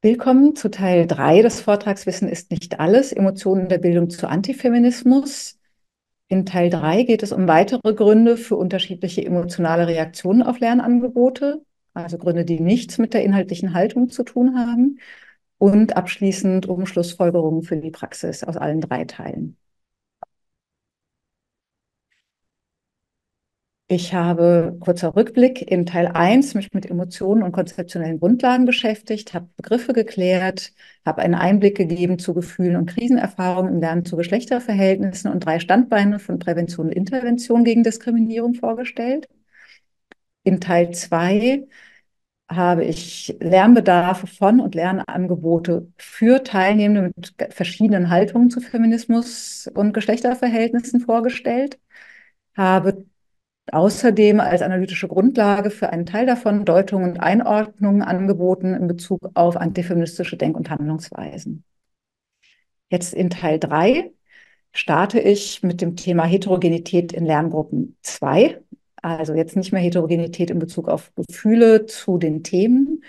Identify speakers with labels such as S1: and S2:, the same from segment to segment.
S1: Willkommen zu Teil 3 des Vortrags Wissen ist nicht alles, Emotionen der Bildung zu Antifeminismus. In Teil 3 geht es um weitere Gründe für unterschiedliche emotionale Reaktionen auf Lernangebote, also Gründe, die nichts mit der inhaltlichen Haltung zu tun haben und abschließend um Schlussfolgerungen für die Praxis aus allen drei Teilen. Ich habe kurzer Rückblick in Teil 1 mich mit Emotionen und konzeptionellen Grundlagen beschäftigt, habe Begriffe geklärt, habe einen Einblick gegeben zu Gefühlen und Krisenerfahrungen im Lernen zu Geschlechterverhältnissen und drei Standbeine von Prävention und Intervention gegen Diskriminierung vorgestellt. In Teil 2 habe ich Lernbedarfe von und Lernangebote für Teilnehmende mit verschiedenen Haltungen zu Feminismus und Geschlechterverhältnissen vorgestellt, habe außerdem als analytische Grundlage für einen Teil davon Deutungen und Einordnungen angeboten in Bezug auf antifeministische Denk- und Handlungsweisen. Jetzt in Teil 3 starte ich mit dem Thema Heterogenität in Lerngruppen 2. Also jetzt nicht mehr Heterogenität in Bezug auf Gefühle zu den Themen,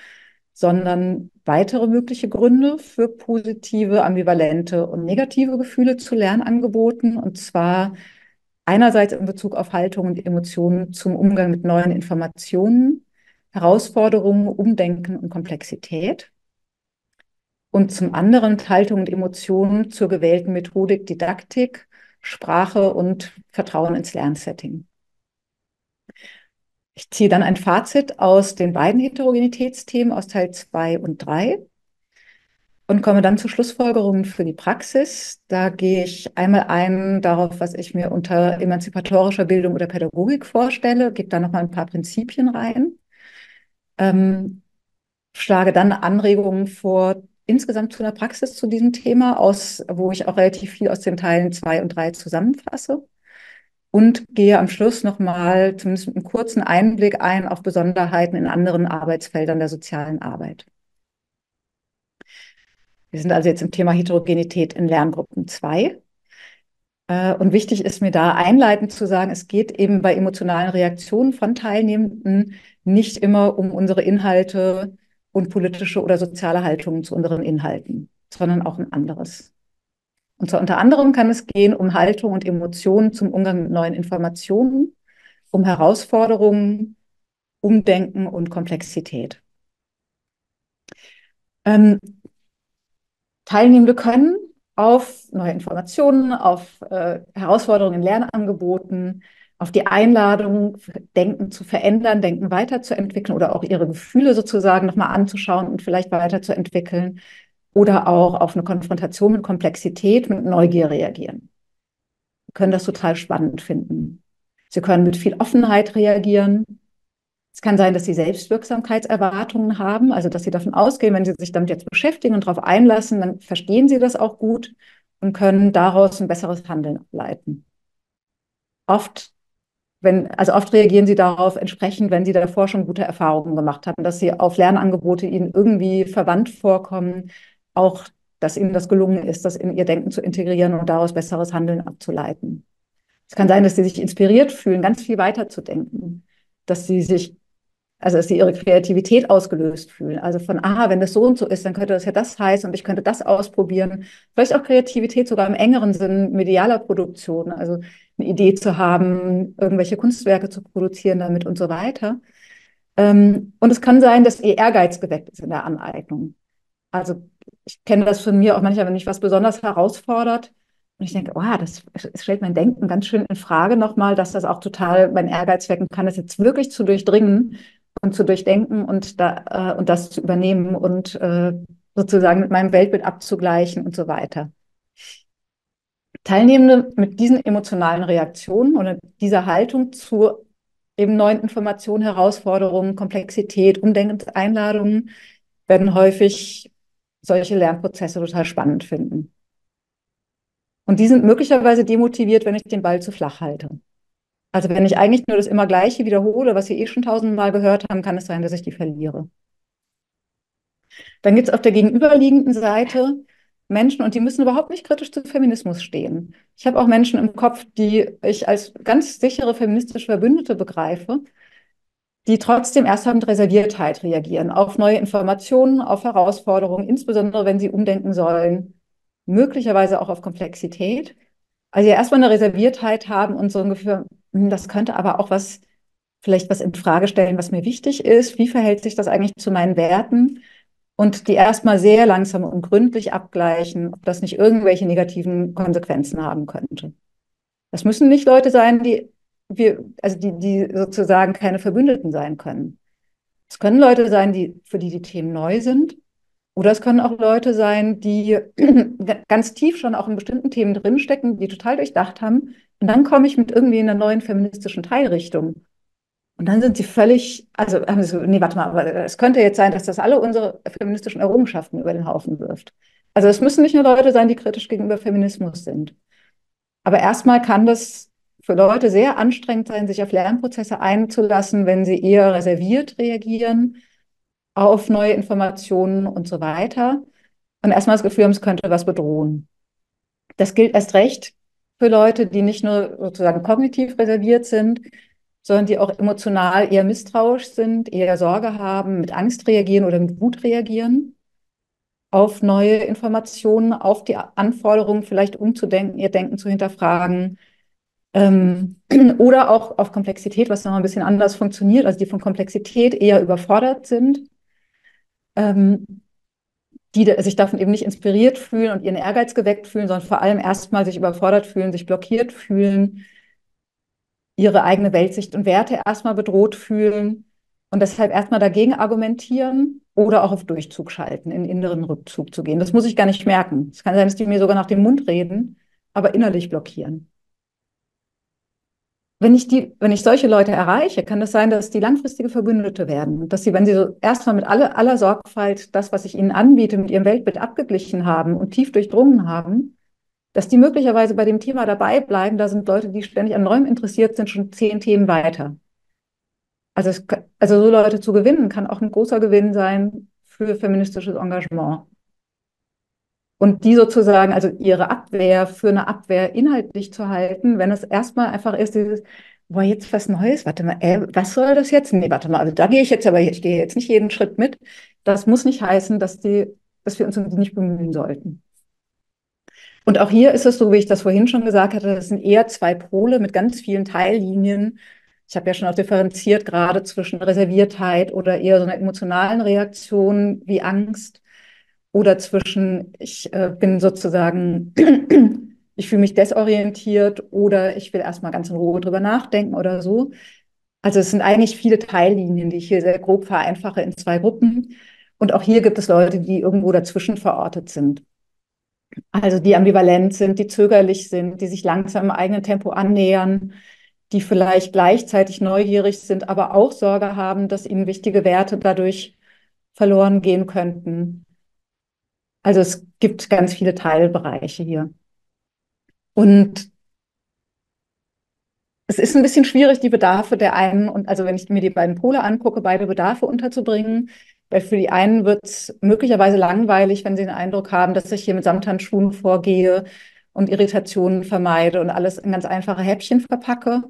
S1: sondern weitere mögliche Gründe für positive, ambivalente und negative Gefühle zu Lernangeboten. Und zwar einerseits in Bezug auf Haltung und Emotionen zum Umgang mit neuen Informationen, Herausforderungen, Umdenken und Komplexität. Und zum anderen Haltung und Emotionen zur gewählten Methodik, Didaktik, Sprache und Vertrauen ins Lernsetting. Ich ziehe dann ein Fazit aus den beiden Heterogenitätsthemen aus Teil 2 und 3 und komme dann zu Schlussfolgerungen für die Praxis. Da gehe ich einmal ein darauf, was ich mir unter emanzipatorischer Bildung oder Pädagogik vorstelle, gebe da nochmal ein paar Prinzipien rein, ähm, schlage dann Anregungen vor, insgesamt zu einer Praxis zu diesem Thema, aus, wo ich auch relativ viel aus den Teilen 2 und 3 zusammenfasse und gehe am Schluss nochmal zumindest einen kurzen Einblick ein auf Besonderheiten in anderen Arbeitsfeldern der sozialen Arbeit. Wir sind also jetzt im Thema Heterogenität in Lerngruppen 2. Äh, und wichtig ist mir da einleitend zu sagen, es geht eben bei emotionalen Reaktionen von Teilnehmenden nicht immer um unsere Inhalte und politische oder soziale Haltungen zu unseren Inhalten, sondern auch ein anderes. Und zwar unter anderem kann es gehen um Haltung und Emotionen zum Umgang mit neuen Informationen, um Herausforderungen, Umdenken und Komplexität. Ähm, Teilnehmende können auf neue Informationen, auf äh, Herausforderungen in Lernangeboten, auf die Einladung, Denken zu verändern, Denken weiterzuentwickeln oder auch ihre Gefühle sozusagen nochmal anzuschauen und vielleicht weiterzuentwickeln oder auch auf eine Konfrontation mit Komplexität, mit Neugier reagieren. Sie können das total spannend finden. Sie können mit viel Offenheit reagieren. Es kann sein, dass Sie Selbstwirksamkeitserwartungen haben, also dass Sie davon ausgehen, wenn Sie sich damit jetzt beschäftigen und darauf einlassen, dann verstehen Sie das auch gut und können daraus ein besseres Handeln ableiten. Oft, wenn, also oft reagieren Sie darauf entsprechend, wenn Sie davor schon gute Erfahrungen gemacht haben, dass Sie auf Lernangebote Ihnen irgendwie verwandt vorkommen, auch, dass Ihnen das gelungen ist, das in Ihr Denken zu integrieren und daraus besseres Handeln abzuleiten. Es kann sein, dass Sie sich inspiriert fühlen, ganz viel weiterzudenken, dass Sie sich also dass sie ihre Kreativität ausgelöst fühlen. Also von, aha, wenn das so und so ist, dann könnte das ja das heißen und ich könnte das ausprobieren. Vielleicht auch Kreativität sogar im engeren Sinn medialer Produktion, also eine Idee zu haben, irgendwelche Kunstwerke zu produzieren damit und so weiter. Ähm, und es kann sein, dass ihr Ehrgeiz geweckt ist in der Aneignung. Also ich kenne das von mir auch manchmal, wenn mich was besonders herausfordert, und ich denke, wow, das, das stellt mein Denken ganz schön in Frage nochmal, dass das auch total mein Ehrgeiz wecken kann, das jetzt wirklich zu durchdringen und zu durchdenken und, da, äh, und das zu übernehmen und äh, sozusagen mit meinem Weltbild abzugleichen und so weiter. Teilnehmende mit diesen emotionalen Reaktionen oder dieser Haltung zu eben neuen Informationen, Herausforderungen, Komplexität, Umdenkenseinladungen werden häufig solche Lernprozesse total spannend finden. Und die sind möglicherweise demotiviert, wenn ich den Ball zu flach halte. Also wenn ich eigentlich nur das immer Gleiche wiederhole, was Sie eh schon tausendmal gehört haben, kann es sein, dass ich die verliere. Dann gibt es auf der gegenüberliegenden Seite Menschen, und die müssen überhaupt nicht kritisch zu Feminismus stehen. Ich habe auch Menschen im Kopf, die ich als ganz sichere feministische Verbündete begreife, die trotzdem erstmal mit Reserviertheit reagieren auf neue Informationen, auf Herausforderungen, insbesondere wenn sie umdenken sollen, möglicherweise auch auf Komplexität. Also ja erstmal eine Reserviertheit haben und so ungefähr, hm, das könnte aber auch was, vielleicht was in Frage stellen, was mir wichtig ist. Wie verhält sich das eigentlich zu meinen Werten? Und die erstmal sehr langsam und gründlich abgleichen, ob das nicht irgendwelche negativen Konsequenzen haben könnte. Das müssen nicht Leute sein, die wir, also die, die sozusagen keine Verbündeten sein können. Es können Leute sein, die, für die die Themen neu sind. Oder es können auch Leute sein, die ganz tief schon auch in bestimmten Themen drinstecken, die total durchdacht haben. Und dann komme ich mit irgendwie einer neuen feministischen Teilrichtung. Und dann sind sie völlig, also haben sie so, nee, warte mal, aber es könnte jetzt sein, dass das alle unsere feministischen Errungenschaften über den Haufen wirft. Also es müssen nicht nur Leute sein, die kritisch gegenüber Feminismus sind. Aber erstmal kann das für Leute sehr anstrengend sein, sich auf Lernprozesse einzulassen, wenn sie eher reserviert reagieren auf neue Informationen und so weiter. Und erstmal das Gefühl haben, es könnte was bedrohen. Das gilt erst recht für Leute, die nicht nur sozusagen kognitiv reserviert sind, sondern die auch emotional eher misstrauisch sind, eher Sorge haben, mit Angst reagieren oder mit Wut reagieren auf neue Informationen, auf die Anforderungen vielleicht umzudenken, ihr Denken zu hinterfragen, ähm, oder auch auf Komplexität, was noch ein bisschen anders funktioniert, also die von Komplexität eher überfordert sind, ähm, die sich davon eben nicht inspiriert fühlen und ihren Ehrgeiz geweckt fühlen, sondern vor allem erstmal sich überfordert fühlen, sich blockiert fühlen, ihre eigene Weltsicht und Werte erstmal bedroht fühlen und deshalb erstmal dagegen argumentieren oder auch auf Durchzug schalten, in inneren Rückzug zu gehen. Das muss ich gar nicht merken. Es kann sein, dass die mir sogar nach dem Mund reden, aber innerlich blockieren wenn ich die, wenn ich solche Leute erreiche, kann es das sein, dass die langfristige Verbündete werden. Dass sie, wenn sie so erstmal mit aller, aller Sorgfalt das, was ich ihnen anbiete, mit ihrem Weltbild abgeglichen haben und tief durchdrungen haben, dass die möglicherweise bei dem Thema dabei bleiben. Da sind Leute, die ständig an Neuem interessiert sind, schon zehn Themen weiter. Also, es, also so Leute zu gewinnen, kann auch ein großer Gewinn sein für feministisches Engagement und die sozusagen, also ihre Abwehr für eine Abwehr inhaltlich zu halten, wenn es erstmal einfach ist, dieses, boah, jetzt was Neues, warte mal, äh, was soll das jetzt? Nee, warte mal, also da gehe ich jetzt, aber ich gehe jetzt nicht jeden Schritt mit. Das muss nicht heißen, dass die, dass wir uns um die nicht bemühen sollten. Und auch hier ist es so, wie ich das vorhin schon gesagt hatte, das sind eher zwei Pole mit ganz vielen Teillinien. Ich habe ja schon auch differenziert, gerade zwischen Reserviertheit oder eher so einer emotionalen Reaktion wie Angst oder zwischen, ich äh, bin sozusagen, ich fühle mich desorientiert oder ich will erstmal ganz in Ruhe drüber nachdenken oder so. Also es sind eigentlich viele Teillinien, die ich hier sehr grob vereinfache in zwei Gruppen. Und auch hier gibt es Leute, die irgendwo dazwischen verortet sind. Also die ambivalent sind, die zögerlich sind, die sich langsam im eigenen Tempo annähern, die vielleicht gleichzeitig neugierig sind, aber auch Sorge haben, dass ihnen wichtige Werte dadurch verloren gehen könnten. Also es gibt ganz viele Teilbereiche hier. Und es ist ein bisschen schwierig, die Bedarfe der einen, und also wenn ich mir die beiden Pole angucke, beide Bedarfe unterzubringen, weil für die einen wird es möglicherweise langweilig, wenn sie den Eindruck haben, dass ich hier mit Samthandschuhen vorgehe und Irritationen vermeide und alles in ganz einfache Häppchen verpacke.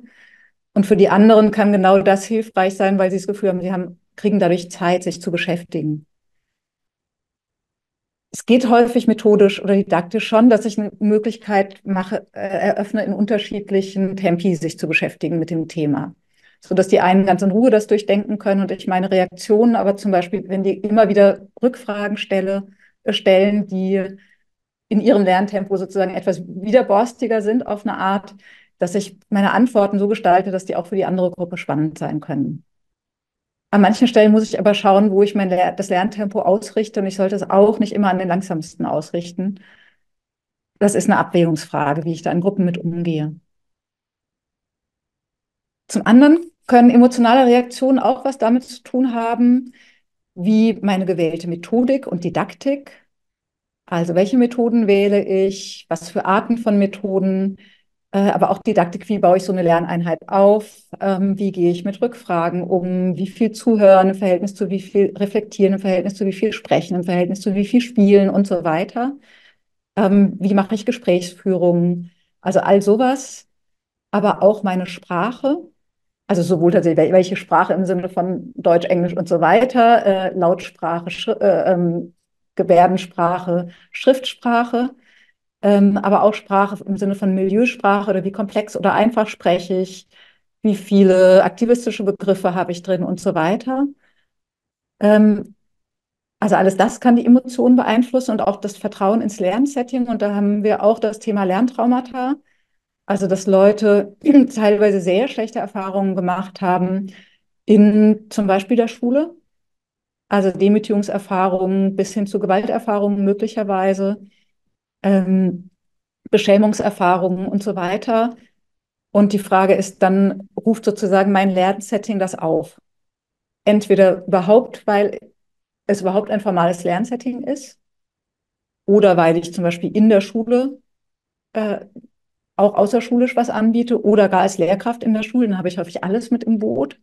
S1: Und für die anderen kann genau das hilfreich sein, weil sie das Gefühl haben, sie haben, kriegen dadurch Zeit, sich zu beschäftigen es geht häufig methodisch oder didaktisch schon, dass ich eine Möglichkeit mache, äh, eröffne, in unterschiedlichen Tempi sich zu beschäftigen mit dem Thema. So dass die einen ganz in Ruhe das durchdenken können und ich meine Reaktionen, aber zum Beispiel, wenn die immer wieder Rückfragen stelle, äh, stellen, die in ihrem Lerntempo sozusagen etwas widerborstiger sind auf eine Art, dass ich meine Antworten so gestalte, dass die auch für die andere Gruppe spannend sein können. An manchen Stellen muss ich aber schauen, wo ich mein Ler das Lerntempo ausrichte und ich sollte es auch nicht immer an den langsamsten ausrichten. Das ist eine Abwägungsfrage, wie ich da in Gruppen mit umgehe. Zum anderen können emotionale Reaktionen auch was damit zu tun haben, wie meine gewählte Methodik und Didaktik. Also welche Methoden wähle ich, was für Arten von Methoden, aber auch Didaktik, wie baue ich so eine Lerneinheit auf, ähm, wie gehe ich mit Rückfragen um, wie viel Zuhören im Verhältnis zu wie viel Reflektieren, im Verhältnis zu wie viel Sprechen, im Verhältnis zu wie viel Spielen und so weiter. Ähm, wie mache ich Gesprächsführungen, also all sowas, aber auch meine Sprache. also sowohl tatsächlich welche Sprache im Sinne von Deutsch, Englisch und so weiter, äh, Lautsprache, Sch äh, ähm, Gebärdensprache, Schriftsprache, ähm, aber auch Sprache im Sinne von Milieusprache oder wie komplex oder einfach spreche ich, wie viele aktivistische Begriffe habe ich drin und so weiter. Ähm, also alles das kann die Emotionen beeinflussen und auch das Vertrauen ins Lernsetting. Und da haben wir auch das Thema Lerntraumata. Also dass Leute teilweise sehr schlechte Erfahrungen gemacht haben in zum Beispiel der Schule. Also Demütigungserfahrungen bis hin zu Gewalterfahrungen möglicherweise, ähm, Beschämungserfahrungen und so weiter. Und die Frage ist dann, ruft sozusagen mein Lernsetting das auf? Entweder überhaupt, weil es überhaupt ein formales Lernsetting ist oder weil ich zum Beispiel in der Schule äh, auch außerschulisch was anbiete oder gar als Lehrkraft in der Schule, dann habe ich häufig alles mit im Boot.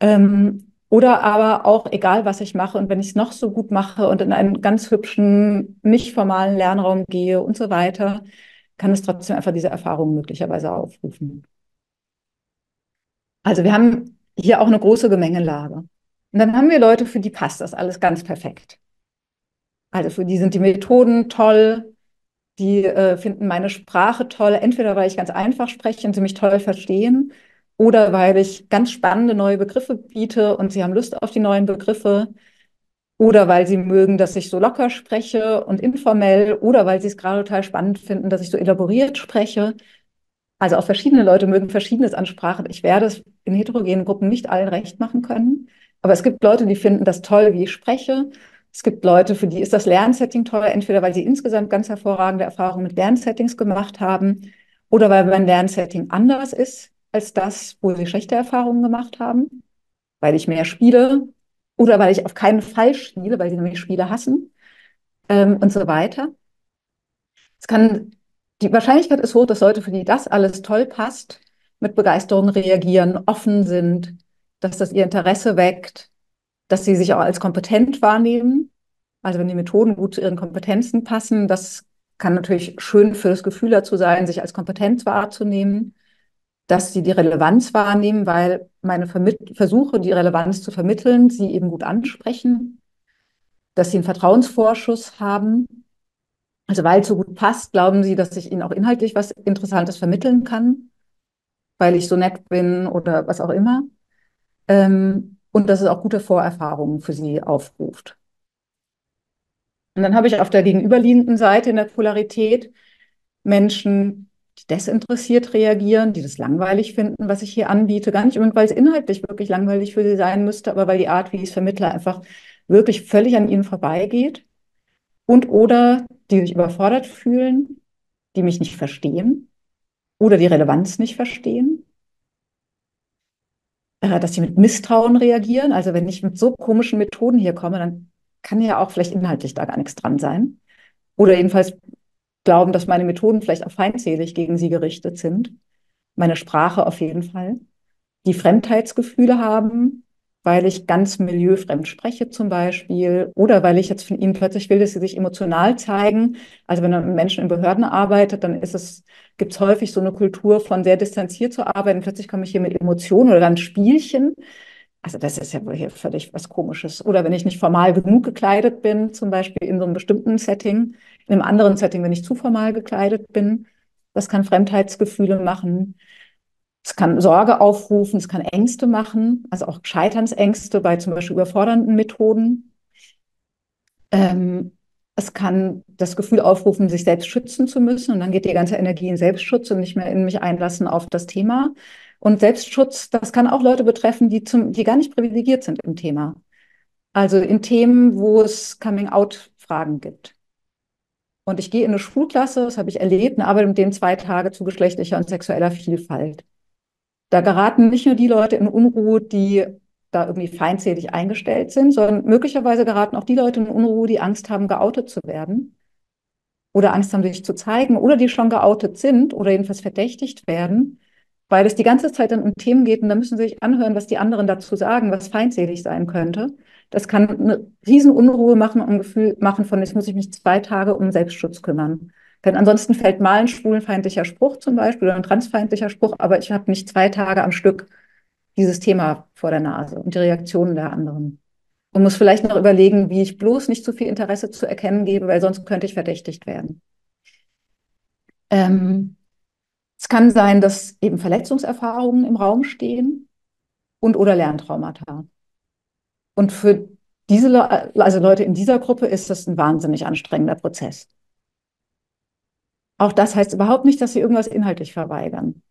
S1: Ähm, oder aber auch egal, was ich mache und wenn ich es noch so gut mache und in einen ganz hübschen, nicht formalen Lernraum gehe und so weiter, kann es trotzdem einfach diese Erfahrung möglicherweise aufrufen. Also wir haben hier auch eine große Gemengelage. Und dann haben wir Leute, für die passt das alles ganz perfekt. Also für die sind die Methoden toll, die äh, finden meine Sprache toll, entweder weil ich ganz einfach spreche und sie mich toll verstehen oder weil ich ganz spannende neue Begriffe biete und sie haben Lust auf die neuen Begriffe oder weil sie mögen, dass ich so locker spreche und informell oder weil sie es gerade total spannend finden, dass ich so elaboriert spreche. Also auch verschiedene Leute mögen Verschiedenes an Sprache. Ich werde es in heterogenen Gruppen nicht allen recht machen können. Aber es gibt Leute, die finden das toll, wie ich spreche. Es gibt Leute, für die ist das Lernsetting toll, entweder weil sie insgesamt ganz hervorragende Erfahrungen mit Lernsettings gemacht haben oder weil mein Lernsetting anders ist als das, wo sie schlechte Erfahrungen gemacht haben, weil ich mehr spiele oder weil ich auf keinen Fall spiele, weil sie nämlich Spiele hassen ähm, und so weiter. Es kann, die Wahrscheinlichkeit ist hoch, dass Leute, für die das alles toll passt, mit Begeisterung reagieren, offen sind, dass das ihr Interesse weckt, dass sie sich auch als kompetent wahrnehmen. Also wenn die Methoden gut zu ihren Kompetenzen passen, das kann natürlich schön für das Gefühl dazu sein, sich als Kompetenz wahrzunehmen, dass sie die Relevanz wahrnehmen, weil meine Vermit Versuche, die Relevanz zu vermitteln, sie eben gut ansprechen, dass sie einen Vertrauensvorschuss haben. Also weil es so gut passt, glauben sie, dass ich ihnen auch inhaltlich was Interessantes vermitteln kann, weil ich so nett bin oder was auch immer ähm, und dass es auch gute Vorerfahrungen für sie aufruft. Und dann habe ich auf der gegenüberliegenden Seite in der Polarität Menschen, die desinteressiert reagieren, die das langweilig finden, was ich hier anbiete. Gar nicht unbedingt, weil es inhaltlich wirklich langweilig für sie sein müsste, aber weil die Art, wie ich es vermittle, einfach wirklich völlig an ihnen vorbeigeht. Und oder die sich überfordert fühlen, die mich nicht verstehen oder die Relevanz nicht verstehen äh, dass sie mit Misstrauen reagieren. Also wenn ich mit so komischen Methoden hier komme, dann kann ja auch vielleicht inhaltlich da gar nichts dran sein. Oder jedenfalls glauben, dass meine Methoden vielleicht auch feindselig gegen sie gerichtet sind. Meine Sprache auf jeden Fall. Die Fremdheitsgefühle haben, weil ich ganz milieufremd spreche zum Beispiel oder weil ich jetzt von ihnen plötzlich will, dass sie sich emotional zeigen. Also wenn man mit Menschen in Behörden arbeitet, dann ist es, gibt es häufig so eine Kultur von sehr distanziert zu arbeiten. Plötzlich komme ich hier mit Emotionen oder dann Spielchen. Also das ist ja wohl hier völlig was Komisches. Oder wenn ich nicht formal genug gekleidet bin, zum Beispiel in so einem bestimmten Setting, in einem anderen Setting, wenn ich zu formal gekleidet bin, das kann Fremdheitsgefühle machen. Es kann Sorge aufrufen, es kann Ängste machen, also auch Scheiternsängste bei zum Beispiel überfordernden Methoden. Ähm, es kann das Gefühl aufrufen, sich selbst schützen zu müssen. Und dann geht die ganze Energie in Selbstschutz und nicht mehr in mich einlassen auf das Thema. Und Selbstschutz, das kann auch Leute betreffen, die, zum, die gar nicht privilegiert sind im Thema. Also in Themen, wo es Coming-out-Fragen gibt. Und ich gehe in eine Schulklasse, das habe ich erlebt, und arbeite mit denen zwei Tage zu geschlechtlicher und sexueller Vielfalt. Da geraten nicht nur die Leute in Unruhe, die da irgendwie feindselig eingestellt sind, sondern möglicherweise geraten auch die Leute in Unruhe, die Angst haben, geoutet zu werden oder Angst haben, sich zu zeigen oder die schon geoutet sind oder jedenfalls verdächtigt werden, weil es die ganze Zeit dann um Themen geht und da müssen sie sich anhören, was die anderen dazu sagen, was feindselig sein könnte. Das kann eine riesen Unruhe machen und ein Gefühl machen von, jetzt muss ich mich zwei Tage um Selbstschutz kümmern. Denn ansonsten fällt mal ein schwulenfeindlicher Spruch zum Beispiel oder ein transfeindlicher Spruch, aber ich habe nicht zwei Tage am Stück dieses Thema vor der Nase und die Reaktionen der anderen. Und muss vielleicht noch überlegen, wie ich bloß nicht zu viel Interesse zu erkennen gebe, weil sonst könnte ich verdächtigt werden. Ähm, es kann sein, dass eben Verletzungserfahrungen im Raum stehen und oder Lerntraumata. Und für diese Le also Leute in dieser Gruppe ist das ein wahnsinnig anstrengender Prozess. Auch das heißt überhaupt nicht, dass sie irgendwas inhaltlich verweigern.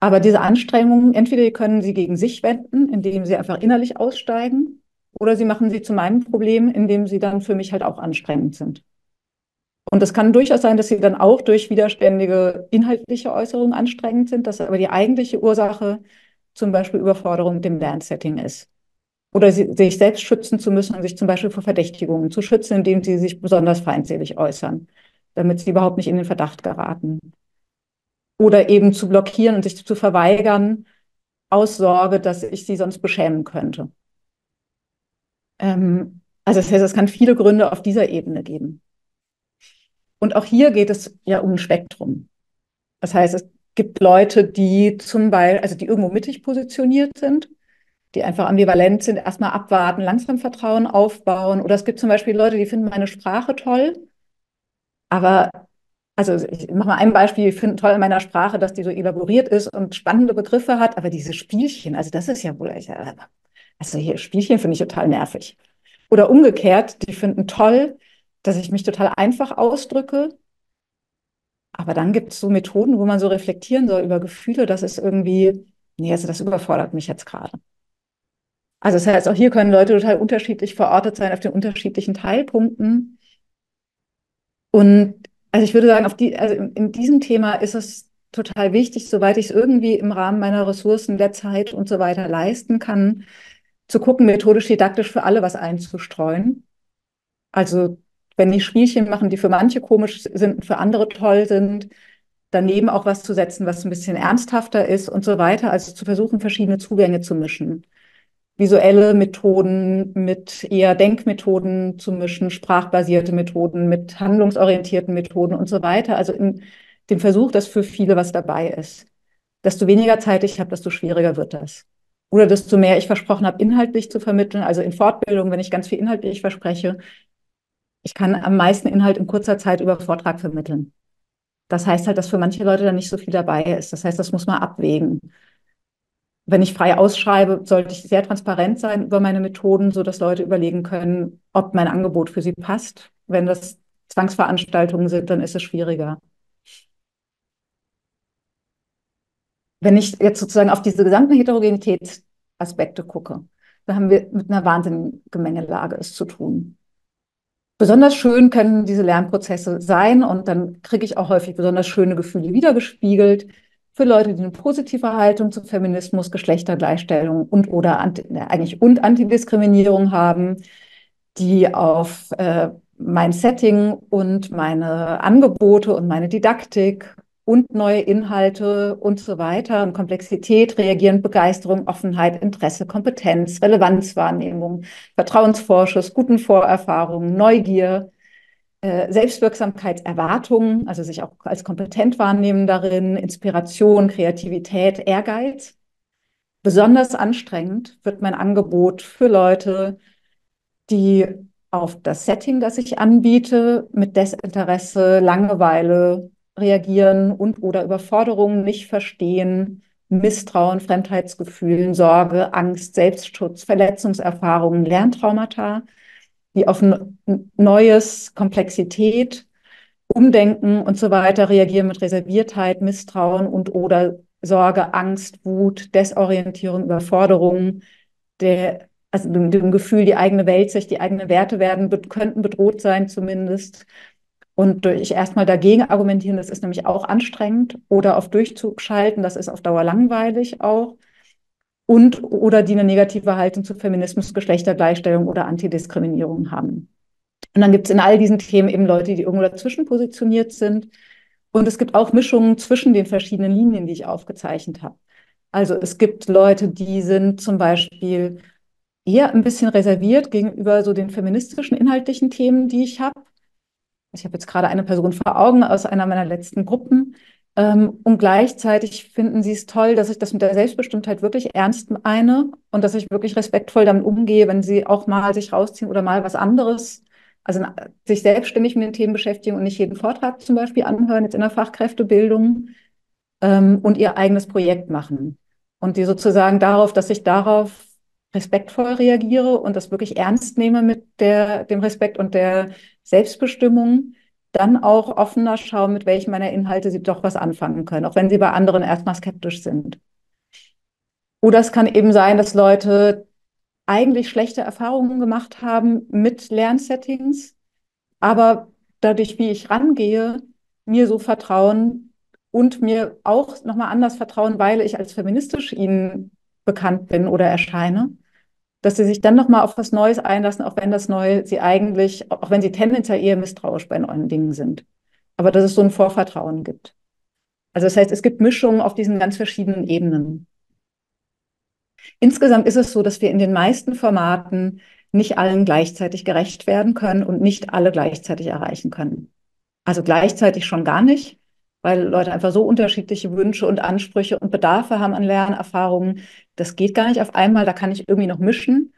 S1: Aber diese Anstrengungen, entweder können sie gegen sich wenden, indem sie einfach innerlich aussteigen, oder sie machen sie zu meinem Problem, indem sie dann für mich halt auch anstrengend sind. Und es kann durchaus sein, dass sie dann auch durch widerständige inhaltliche Äußerungen anstrengend sind, dass aber die eigentliche Ursache zum Beispiel Überforderung mit dem Lernsetting ist. Oder sie, sich selbst schützen zu müssen und sich zum Beispiel vor Verdächtigungen zu schützen, indem sie sich besonders feindselig äußern, damit sie überhaupt nicht in den Verdacht geraten. Oder eben zu blockieren und sich zu verweigern aus Sorge, dass ich sie sonst beschämen könnte. Ähm, also das heißt, es kann viele Gründe auf dieser Ebene geben. Und auch hier geht es ja um ein Spektrum. Das heißt, es gibt Leute, die zum Beispiel, also die irgendwo mittig positioniert sind, die einfach ambivalent sind, erstmal abwarten, langsam Vertrauen aufbauen. Oder es gibt zum Beispiel Leute, die finden meine Sprache toll, aber also ich mache mal ein Beispiel, ich finde toll in meiner Sprache, dass die so elaboriert ist und spannende Begriffe hat, aber diese Spielchen, also das ist ja wohl, also hier Spielchen finde ich total nervig. Oder umgekehrt, die finden toll, dass ich mich total einfach ausdrücke. Aber dann gibt es so Methoden, wo man so reflektieren soll über Gefühle, das ist irgendwie, nee, also das überfordert mich jetzt gerade. Also das heißt, auch hier können Leute total unterschiedlich verortet sein auf den unterschiedlichen Teilpunkten. Und also ich würde sagen, auf die, also in, in diesem Thema ist es total wichtig, soweit ich es irgendwie im Rahmen meiner Ressourcen, der Zeit und so weiter leisten kann, zu gucken, methodisch, didaktisch für alle was einzustreuen. Also wenn die Spielchen machen, die für manche komisch sind und für andere toll sind, daneben auch was zu setzen, was ein bisschen ernsthafter ist und so weiter. Also zu versuchen, verschiedene Zugänge zu mischen. Visuelle Methoden mit eher Denkmethoden zu mischen, sprachbasierte Methoden mit handlungsorientierten Methoden und so weiter. Also in dem Versuch, dass für viele was dabei ist. Desto weniger Zeit ich habe, desto schwieriger wird das. Oder desto mehr ich versprochen habe, inhaltlich zu vermitteln, also in Fortbildung, wenn ich ganz viel inhaltlich verspreche, ich kann am meisten Inhalt in kurzer Zeit über Vortrag vermitteln. Das heißt halt, dass für manche Leute da nicht so viel dabei ist. Das heißt, das muss man abwägen. Wenn ich frei ausschreibe, sollte ich sehr transparent sein über meine Methoden, so dass Leute überlegen können, ob mein Angebot für sie passt. Wenn das Zwangsveranstaltungen sind, dann ist es schwieriger. Wenn ich jetzt sozusagen auf diese gesamten Heterogenitätsaspekte gucke, da haben wir mit einer wahnsinnigen Gemengelage es zu tun. Besonders schön können diese Lernprozesse sein und dann kriege ich auch häufig besonders schöne Gefühle wiedergespiegelt für Leute, die eine positive Haltung zu Feminismus, Geschlechtergleichstellung und oder anti, eigentlich und Antidiskriminierung haben, die auf äh, mein Setting und meine Angebote und meine Didaktik und neue Inhalte und so weiter und Komplexität reagieren Begeisterung, Offenheit, Interesse, Kompetenz, Relevanzwahrnehmung, Vertrauensvorschuss, guten Vorerfahrungen, Neugier, äh, Selbstwirksamkeitserwartungen, also sich auch als kompetent wahrnehmen darin, Inspiration, Kreativität, Ehrgeiz. Besonders anstrengend wird mein Angebot für Leute, die auf das Setting, das ich anbiete, mit Desinteresse, Langeweile, reagieren und oder Überforderungen nicht verstehen, Misstrauen, Fremdheitsgefühlen, Sorge, Angst, Selbstschutz, Verletzungserfahrungen, Lerntraumata, die auf Neues, Komplexität, Umdenken und so weiter reagieren mit Reserviertheit, Misstrauen und oder Sorge, Angst, Wut, Desorientierung, Überforderung, der, also dem, dem Gefühl, die eigene Welt, sich die eigenen Werte werden, könnten bedroht sein zumindest und durch erstmal dagegen argumentieren, das ist nämlich auch anstrengend. Oder auf Durchzug schalten, das ist auf Dauer langweilig auch. Und oder die eine negative Haltung zu Feminismus, Geschlechtergleichstellung oder Antidiskriminierung haben. Und dann gibt es in all diesen Themen eben Leute, die irgendwo dazwischen positioniert sind. Und es gibt auch Mischungen zwischen den verschiedenen Linien, die ich aufgezeichnet habe. Also es gibt Leute, die sind zum Beispiel eher ein bisschen reserviert gegenüber so den feministischen inhaltlichen Themen, die ich habe ich habe jetzt gerade eine Person vor Augen aus einer meiner letzten Gruppen, und gleichzeitig finden sie es toll, dass ich das mit der Selbstbestimmtheit wirklich ernst meine und dass ich wirklich respektvoll damit umgehe, wenn sie auch mal sich rausziehen oder mal was anderes, also sich selbstständig mit den Themen beschäftigen und nicht jeden Vortrag zum Beispiel anhören, jetzt in der Fachkräftebildung ähm, und ihr eigenes Projekt machen. Und die sozusagen darauf, dass ich darauf respektvoll reagiere und das wirklich ernst nehme mit der, dem Respekt und der Selbstbestimmung, dann auch offener schauen, mit welchen meiner Inhalte sie doch was anfangen können, auch wenn sie bei anderen erstmal skeptisch sind. Oder es kann eben sein, dass Leute eigentlich schlechte Erfahrungen gemacht haben mit Lernsettings, aber dadurch, wie ich rangehe, mir so vertrauen und mir auch nochmal anders vertrauen, weil ich als feministisch ihnen bekannt bin oder erscheine, dass sie sich dann nochmal auf was Neues einlassen, auch wenn das Neue sie eigentlich, auch wenn sie tendenziell eher misstrauisch bei neuen Dingen sind. Aber dass es so ein Vorvertrauen gibt. Also das heißt, es gibt Mischungen auf diesen ganz verschiedenen Ebenen. Insgesamt ist es so, dass wir in den meisten Formaten nicht allen gleichzeitig gerecht werden können und nicht alle gleichzeitig erreichen können. Also gleichzeitig schon gar nicht, weil Leute einfach so unterschiedliche Wünsche und Ansprüche und Bedarfe haben an Lernerfahrungen. Das geht gar nicht auf einmal, da kann ich irgendwie noch mischen.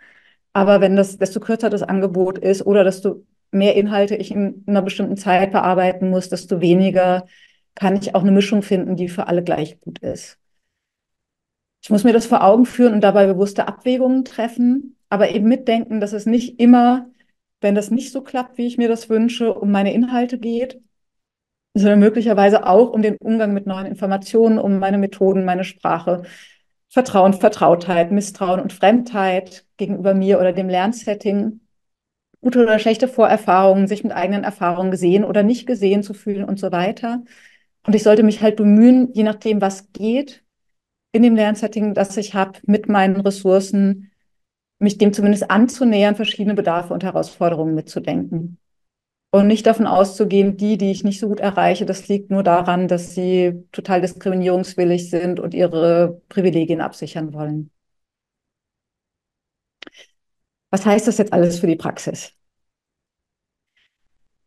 S1: Aber wenn das, desto kürzer das Angebot ist oder desto mehr Inhalte ich in einer bestimmten Zeit bearbeiten muss, desto weniger kann ich auch eine Mischung finden, die für alle gleich gut ist. Ich muss mir das vor Augen führen und dabei bewusste Abwägungen treffen, aber eben mitdenken, dass es nicht immer, wenn das nicht so klappt, wie ich mir das wünsche, um meine Inhalte geht, sondern möglicherweise auch um den Umgang mit neuen Informationen, um meine Methoden, meine Sprache, Vertrauen, Vertrautheit, Misstrauen und Fremdheit gegenüber mir oder dem Lernsetting, gute oder schlechte Vorerfahrungen, sich mit eigenen Erfahrungen gesehen oder nicht gesehen zu fühlen und so weiter. Und ich sollte mich halt bemühen, je nachdem, was geht, in dem Lernsetting, das ich habe, mit meinen Ressourcen, mich dem zumindest anzunähern, verschiedene Bedarfe und Herausforderungen mitzudenken. Und nicht davon auszugehen, die, die ich nicht so gut erreiche, das liegt nur daran, dass sie total diskriminierungswillig sind und ihre Privilegien absichern wollen. Was heißt das jetzt alles für die Praxis?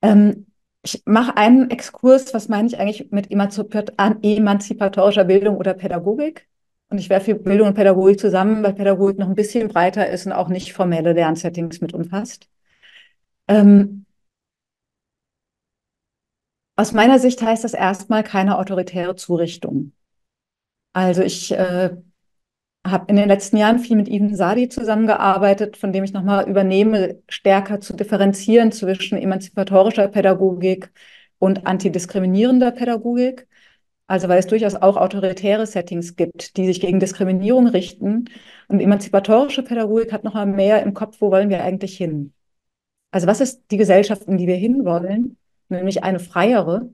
S1: Ähm, ich mache einen Exkurs, was meine ich eigentlich mit emanzipatorischer Bildung oder Pädagogik? Und ich werfe Bildung und Pädagogik zusammen, weil Pädagogik noch ein bisschen breiter ist und auch nicht formelle Lernsettings mit umfasst. Ähm, aus meiner Sicht heißt das erstmal keine autoritäre Zurichtung. Also ich äh, habe in den letzten Jahren viel mit Ibn Sadi zusammengearbeitet, von dem ich nochmal übernehme, stärker zu differenzieren zwischen emanzipatorischer Pädagogik und antidiskriminierender Pädagogik. Also weil es durchaus auch autoritäre Settings gibt, die sich gegen Diskriminierung richten. Und emanzipatorische Pädagogik hat nochmal mehr im Kopf, wo wollen wir eigentlich hin? Also was ist die Gesellschaft, in die wir hinwollen? Nämlich eine freiere,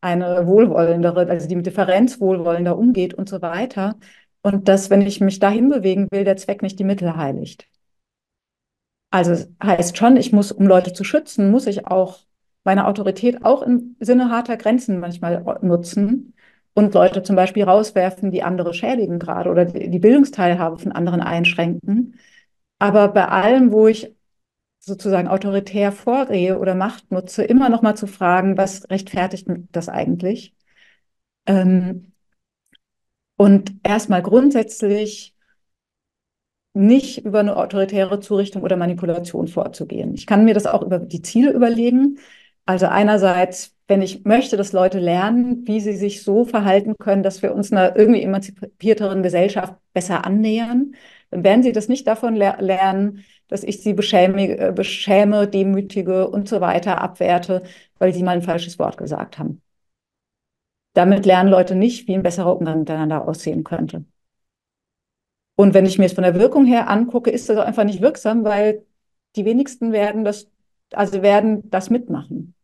S1: eine wohlwollendere, also die mit Differenz wohlwollender umgeht und so weiter. Und dass, wenn ich mich dahin bewegen will, der Zweck nicht die Mittel heiligt. Also heißt schon, ich muss, um Leute zu schützen, muss ich auch meine Autorität auch im Sinne harter Grenzen manchmal nutzen und Leute zum Beispiel rauswerfen, die andere schädigen gerade oder die Bildungsteilhabe von anderen einschränken. Aber bei allem, wo ich sozusagen autoritär vorgehe oder Macht nutze, immer noch mal zu fragen, was rechtfertigt das eigentlich? Ähm, und erstmal grundsätzlich nicht über eine autoritäre Zurichtung oder Manipulation vorzugehen. Ich kann mir das auch über die Ziele überlegen. Also einerseits, wenn ich möchte, dass Leute lernen, wie sie sich so verhalten können, dass wir uns einer irgendwie emanzipierteren Gesellschaft besser annähern, dann werden sie das nicht davon lernen, dass ich sie beschäme, äh, beschäme, demütige und so weiter abwerte, weil sie mal ein falsches Wort gesagt haben. Damit lernen Leute nicht, wie ein besserer Umgang miteinander aussehen könnte. Und wenn ich mir es von der Wirkung her angucke, ist das einfach nicht wirksam, weil die wenigsten werden das, also werden das mitmachen.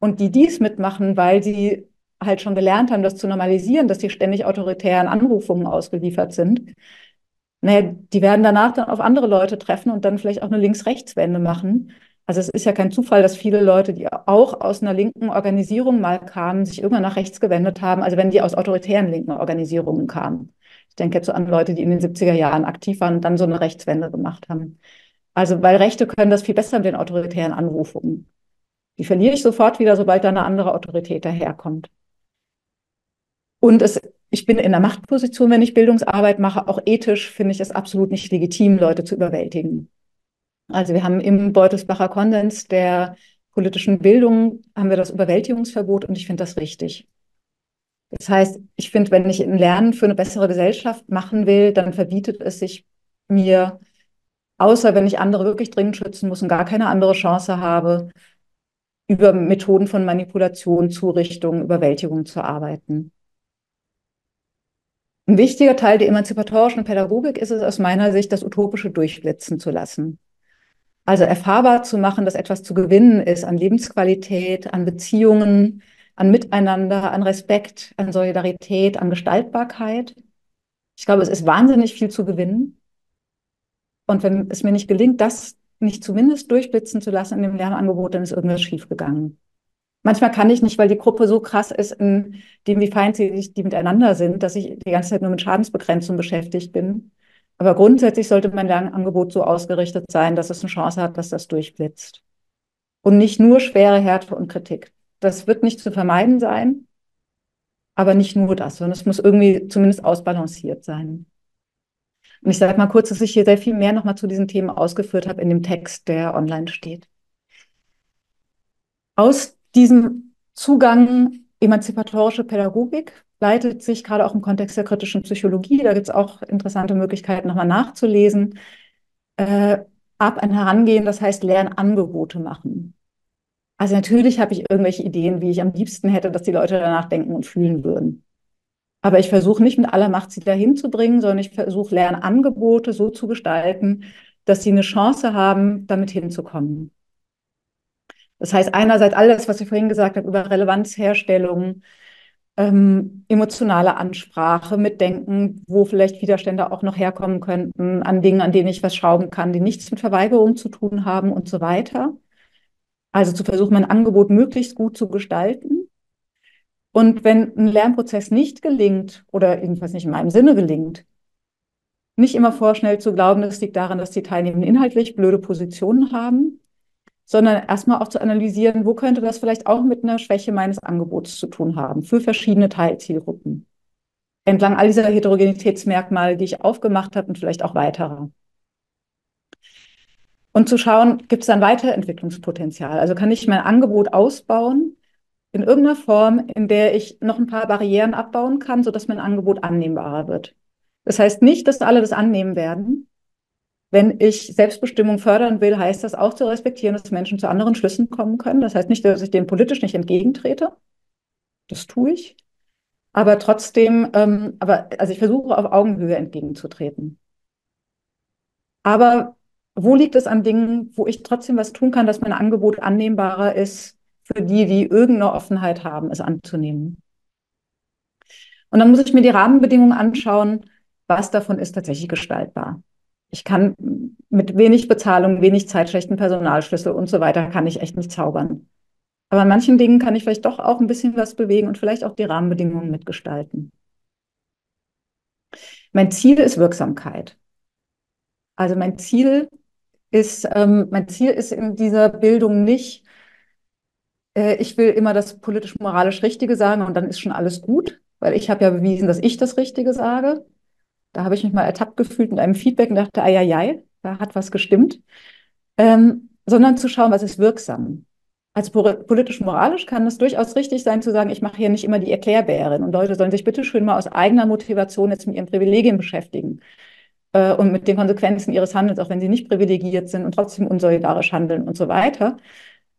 S1: Und die dies mitmachen, weil sie halt schon gelernt haben, das zu normalisieren, dass sie ständig autoritären Anrufungen ausgeliefert sind, naja, die werden danach dann auf andere Leute treffen und dann vielleicht auch eine Links-Rechts-Wende machen. Also es ist ja kein Zufall, dass viele Leute, die auch aus einer linken Organisierung mal kamen, sich irgendwann nach rechts gewendet haben, also wenn die aus autoritären linken Organisationen kamen. Ich denke jetzt so an Leute, die in den 70er Jahren aktiv waren und dann so eine Rechtswende gemacht haben. Also weil Rechte können das viel besser mit den autoritären Anrufungen. Die verliere ich sofort wieder, sobald da eine andere Autorität daherkommt. Und es, ich bin in einer Machtposition, wenn ich Bildungsarbeit mache. Auch ethisch finde ich es absolut nicht legitim, Leute zu überwältigen. Also wir haben im Beutelsbacher Konsens der politischen Bildung haben wir das Überwältigungsverbot und ich finde das richtig. Das heißt, ich finde, wenn ich ein Lernen für eine bessere Gesellschaft machen will, dann verbietet es sich mir, außer wenn ich andere wirklich dringend schützen muss und gar keine andere Chance habe, über Methoden von Manipulation, Zurichtung, Überwältigung zu arbeiten. Ein wichtiger Teil der emanzipatorischen Pädagogik ist es aus meiner Sicht, das Utopische durchblitzen zu lassen. Also erfahrbar zu machen, dass etwas zu gewinnen ist an Lebensqualität, an Beziehungen, an Miteinander, an Respekt, an Solidarität, an Gestaltbarkeit. Ich glaube, es ist wahnsinnig viel zu gewinnen. Und wenn es mir nicht gelingt, das nicht zumindest durchblitzen zu lassen in dem Lernangebot, dann ist irgendwas schiefgegangen. Manchmal kann ich nicht, weil die Gruppe so krass ist, in dem, wie feindselig die miteinander sind, dass ich die ganze Zeit nur mit Schadensbegrenzung beschäftigt bin. Aber grundsätzlich sollte mein Lernangebot so ausgerichtet sein, dass es eine Chance hat, dass das durchblitzt. Und nicht nur schwere Härte und Kritik. Das wird nicht zu vermeiden sein, aber nicht nur das, sondern es muss irgendwie zumindest ausbalanciert sein. Und ich sage mal kurz, dass ich hier sehr viel mehr nochmal zu diesen Themen ausgeführt habe in dem Text, der online steht. Aus diesem Zugang emanzipatorische Pädagogik leitet sich gerade auch im Kontext der kritischen Psychologie, da gibt es auch interessante Möglichkeiten, nochmal nachzulesen, äh, ab ein Herangehen, das heißt Lernangebote machen. Also natürlich habe ich irgendwelche Ideen, wie ich am liebsten hätte, dass die Leute danach denken und fühlen würden. Aber ich versuche nicht mit aller Macht, sie dahin zu bringen, sondern ich versuche Lernangebote so zu gestalten, dass sie eine Chance haben, damit hinzukommen. Das heißt, einerseits alles, was ich vorhin gesagt habe, über Relevanzherstellung, ähm, emotionale Ansprache, Mitdenken, wo vielleicht Widerstände auch noch herkommen könnten, an Dingen, an denen ich was schrauben kann, die nichts mit Verweigerung zu tun haben und so weiter. Also zu versuchen, mein Angebot möglichst gut zu gestalten. Und wenn ein Lernprozess nicht gelingt oder jedenfalls nicht in meinem Sinne gelingt, nicht immer vorschnell zu glauben, das liegt daran, dass die Teilnehmenden inhaltlich blöde Positionen haben, sondern erstmal auch zu analysieren, wo könnte das vielleicht auch mit einer Schwäche meines Angebots zu tun haben für verschiedene Teilzielgruppen. Entlang all dieser Heterogenitätsmerkmale, die ich aufgemacht habe und vielleicht auch weiterer. Und zu schauen, gibt es dann Weiterentwicklungspotenzial? Also kann ich mein Angebot ausbauen in irgendeiner Form, in der ich noch ein paar Barrieren abbauen kann, sodass mein Angebot annehmbarer wird. Das heißt nicht, dass alle das annehmen werden, wenn ich Selbstbestimmung fördern will, heißt das auch zu respektieren, dass Menschen zu anderen Schlüssen kommen können. Das heißt nicht, dass ich dem politisch nicht entgegentrete. Das tue ich. Aber trotzdem, ähm, aber also ich versuche auf Augenhöhe entgegenzutreten. Aber wo liegt es an Dingen, wo ich trotzdem was tun kann, dass mein Angebot annehmbarer ist für die, die irgendeine Offenheit haben, es anzunehmen? Und dann muss ich mir die Rahmenbedingungen anschauen, was davon ist tatsächlich gestaltbar ich kann mit wenig Bezahlung, wenig Zeit, schlechten Personalschlüssel und so weiter, kann ich echt nicht zaubern. Aber an manchen Dingen kann ich vielleicht doch auch ein bisschen was bewegen und vielleicht auch die Rahmenbedingungen mitgestalten. Mein Ziel ist Wirksamkeit. Also mein Ziel ist, ähm, mein Ziel ist in dieser Bildung nicht, äh, ich will immer das politisch-moralisch Richtige sagen und dann ist schon alles gut, weil ich habe ja bewiesen, dass ich das Richtige sage, da habe ich mich mal ertappt gefühlt mit einem Feedback und dachte, ai, da hat was gestimmt. Ähm, sondern zu schauen, was ist wirksam. Als politisch-moralisch kann es durchaus richtig sein, zu sagen, ich mache hier nicht immer die Erklärbärin und Leute sollen sich bitte schön mal aus eigener Motivation jetzt mit ihren Privilegien beschäftigen äh, und mit den Konsequenzen ihres Handelns, auch wenn sie nicht privilegiert sind und trotzdem unsolidarisch handeln und so weiter.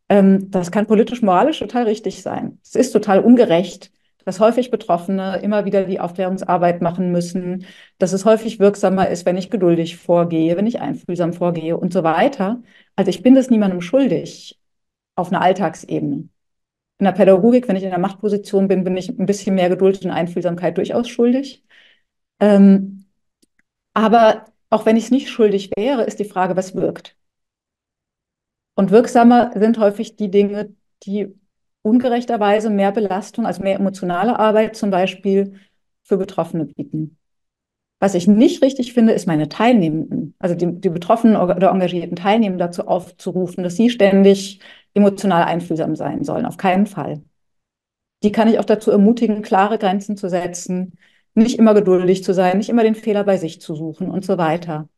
S1: Ähm, das kann politisch-moralisch total richtig sein. Es ist total ungerecht, dass häufig Betroffene immer wieder die Aufklärungsarbeit machen müssen, dass es häufig wirksamer ist, wenn ich geduldig vorgehe, wenn ich einfühlsam vorgehe und so weiter. Also ich bin das niemandem schuldig auf einer Alltagsebene. In der Pädagogik, wenn ich in der Machtposition bin, bin ich ein bisschen mehr Geduld und Einfühlsamkeit durchaus schuldig. Ähm, aber auch wenn ich es nicht schuldig wäre, ist die Frage, was wirkt. Und wirksamer sind häufig die Dinge, die ungerechterweise mehr Belastung, also mehr emotionale Arbeit zum Beispiel für Betroffene bieten. Was ich nicht richtig finde, ist meine Teilnehmenden, also die, die betroffenen oder engagierten Teilnehmenden dazu aufzurufen, dass sie ständig emotional einfühlsam sein sollen. Auf keinen Fall. Die kann ich auch dazu ermutigen, klare Grenzen zu setzen, nicht immer geduldig zu sein, nicht immer den Fehler bei sich zu suchen und so weiter.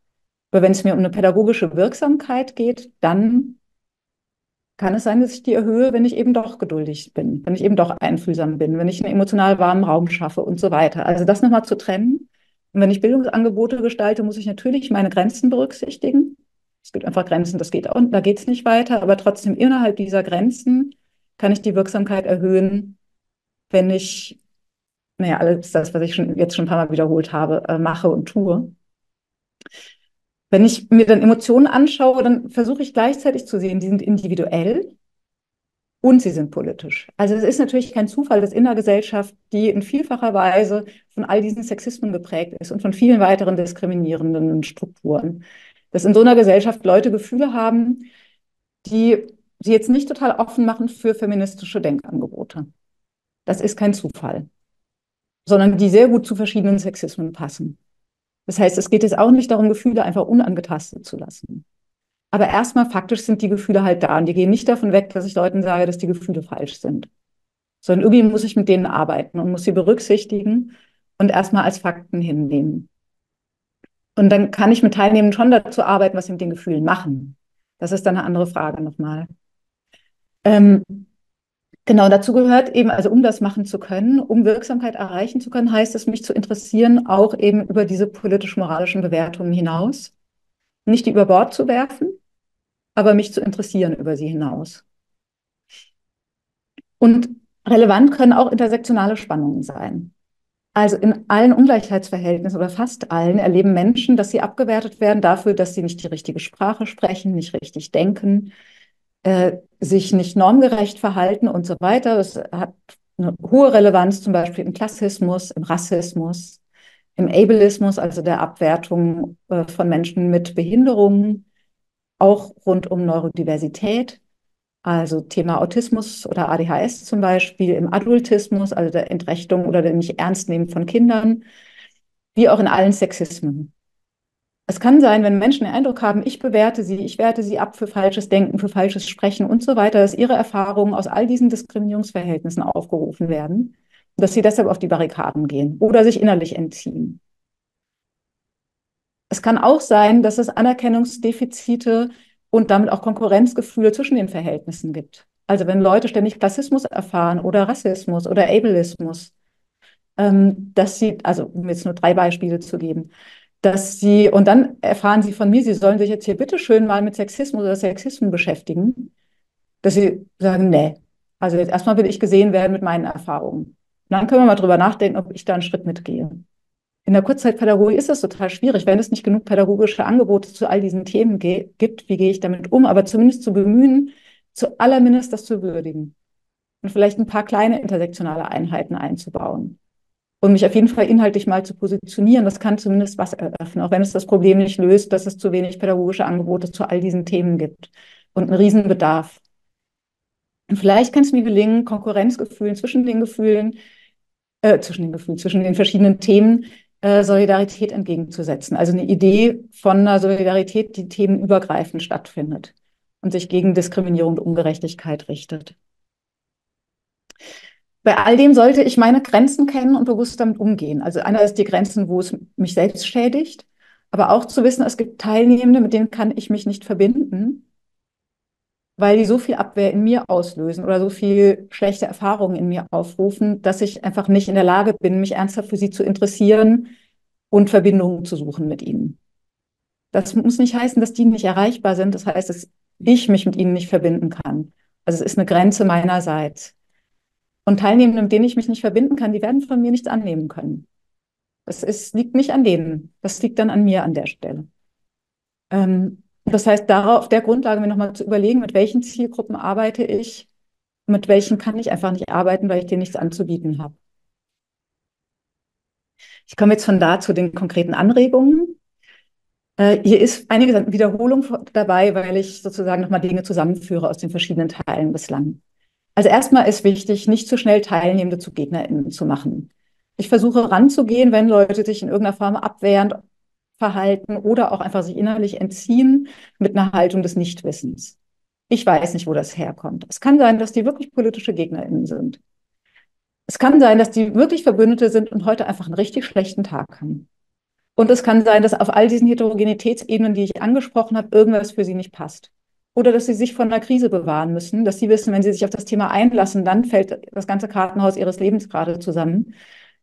S1: Aber wenn es mir um eine pädagogische Wirksamkeit geht, dann kann es sein, dass ich die erhöhe, wenn ich eben doch geduldig bin, wenn ich eben doch einfühlsam bin, wenn ich einen emotional warmen Raum schaffe und so weiter. Also das nochmal zu trennen. Und wenn ich Bildungsangebote gestalte, muss ich natürlich meine Grenzen berücksichtigen. Es gibt einfach Grenzen, das geht auch, da geht es nicht weiter, aber trotzdem innerhalb dieser Grenzen kann ich die Wirksamkeit erhöhen, wenn ich, naja, alles das, was ich schon, jetzt schon ein paar Mal wiederholt habe, äh, mache und tue. Wenn ich mir dann Emotionen anschaue, dann versuche ich gleichzeitig zu sehen, die sind individuell und sie sind politisch. Also es ist natürlich kein Zufall, dass in der Gesellschaft, die in vielfacher Weise von all diesen Sexismen geprägt ist und von vielen weiteren diskriminierenden Strukturen, dass in so einer Gesellschaft Leute Gefühle haben, die sie jetzt nicht total offen machen für feministische Denkangebote. Das ist kein Zufall, sondern die sehr gut zu verschiedenen Sexismen passen. Das heißt, es geht jetzt auch nicht darum, Gefühle einfach unangetastet zu lassen. Aber erstmal faktisch sind die Gefühle halt da und die gehen nicht davon weg, dass ich Leuten sage, dass die Gefühle falsch sind. Sondern irgendwie muss ich mit denen arbeiten und muss sie berücksichtigen und erstmal als Fakten hinnehmen. Und dann kann ich mit Teilnehmenden schon dazu arbeiten, was sie mit den Gefühlen machen. Das ist dann eine andere Frage nochmal. Ähm, Genau, dazu gehört eben, also um das machen zu können, um Wirksamkeit erreichen zu können, heißt es, mich zu interessieren, auch eben über diese politisch-moralischen Bewertungen hinaus. Nicht die über Bord zu werfen, aber mich zu interessieren über sie hinaus. Und relevant können auch intersektionale Spannungen sein. Also in allen Ungleichheitsverhältnissen oder fast allen erleben Menschen, dass sie abgewertet werden dafür, dass sie nicht die richtige Sprache sprechen, nicht richtig denken, äh, sich nicht normgerecht verhalten und so weiter. Das hat eine hohe Relevanz zum Beispiel im Klassismus, im Rassismus, im Ableismus, also der Abwertung äh, von Menschen mit Behinderungen, auch rund um Neurodiversität, also Thema Autismus oder ADHS zum Beispiel, im Adultismus, also der Entrechtung oder der nicht ernst nehmen von Kindern, wie auch in allen Sexismen. Es kann sein, wenn Menschen den Eindruck haben, ich bewerte sie, ich werte sie ab für falsches Denken, für falsches Sprechen und so weiter, dass ihre Erfahrungen aus all diesen Diskriminierungsverhältnissen aufgerufen werden, dass sie deshalb auf die Barrikaden gehen oder sich innerlich entziehen. Es kann auch sein, dass es Anerkennungsdefizite und damit auch Konkurrenzgefühle zwischen den Verhältnissen gibt. Also wenn Leute ständig Klassismus erfahren oder Rassismus oder Ableismus, ähm, dass sie, also um jetzt nur drei Beispiele zu geben, dass sie, und dann erfahren sie von mir, sie sollen sich jetzt hier bitte schön mal mit Sexismus oder Sexismen beschäftigen, dass sie sagen, nee, also jetzt erstmal will ich gesehen werden mit meinen Erfahrungen. Und dann können wir mal drüber nachdenken, ob ich da einen Schritt mitgehe. In der Kurzzeitpädagogik ist das total schwierig, wenn es nicht genug pädagogische Angebote zu all diesen Themen gibt, wie gehe ich damit um, aber zumindest zu bemühen, zu allermindest das zu würdigen und vielleicht ein paar kleine intersektionale Einheiten einzubauen und mich auf jeden Fall inhaltlich mal zu positionieren. Das kann zumindest was eröffnen, auch wenn es das Problem nicht löst, dass es zu wenig pädagogische Angebote zu all diesen Themen gibt und einen Riesenbedarf. Und vielleicht kann es mir gelingen, Konkurrenzgefühlen zwischen den Gefühlen, äh, zwischen den Gefühlen, zwischen den verschiedenen Themen äh, Solidarität entgegenzusetzen. Also eine Idee von einer Solidarität, die themenübergreifend stattfindet und sich gegen Diskriminierung und Ungerechtigkeit richtet. Bei all dem sollte ich meine Grenzen kennen und bewusst damit umgehen. Also einerseits die Grenzen, wo es mich selbst schädigt, aber auch zu wissen, es gibt Teilnehmende, mit denen kann ich mich nicht verbinden, weil die so viel Abwehr in mir auslösen oder so viel schlechte Erfahrungen in mir aufrufen, dass ich einfach nicht in der Lage bin, mich ernsthaft für sie zu interessieren und Verbindungen zu suchen mit ihnen. Das muss nicht heißen, dass die nicht erreichbar sind. Das heißt, dass ich mich mit ihnen nicht verbinden kann. Also es ist eine Grenze meinerseits. Und Teilnehmende, mit denen ich mich nicht verbinden kann, die werden von mir nichts annehmen können. Das ist, liegt nicht an denen. Das liegt dann an mir an der Stelle. Ähm, das heißt, darauf, auf der Grundlage mir nochmal zu überlegen, mit welchen Zielgruppen arbeite ich, mit welchen kann ich einfach nicht arbeiten, weil ich denen nichts anzubieten habe. Ich komme jetzt von da zu den konkreten Anregungen. Äh, hier ist einige Wiederholung dabei, weil ich sozusagen nochmal Dinge zusammenführe aus den verschiedenen Teilen bislang. Also erstmal ist wichtig, nicht zu schnell Teilnehmende zu GegnerInnen zu machen. Ich versuche ranzugehen, wenn Leute sich in irgendeiner Form abwehrend verhalten oder auch einfach sich innerlich entziehen mit einer Haltung des Nichtwissens. Ich weiß nicht, wo das herkommt. Es kann sein, dass die wirklich politische GegnerInnen sind. es kann sein, dass die wirklich Verbündete sind und heute einfach einen richtig schlechten Tag haben. Und es kann sein, dass auf all diesen Heterogenitätsebenen, die ich angesprochen habe, irgendwas für sie nicht passt. Oder dass sie sich von einer Krise bewahren müssen, dass sie wissen, wenn sie sich auf das Thema einlassen, dann fällt das ganze Kartenhaus ihres Lebens gerade zusammen.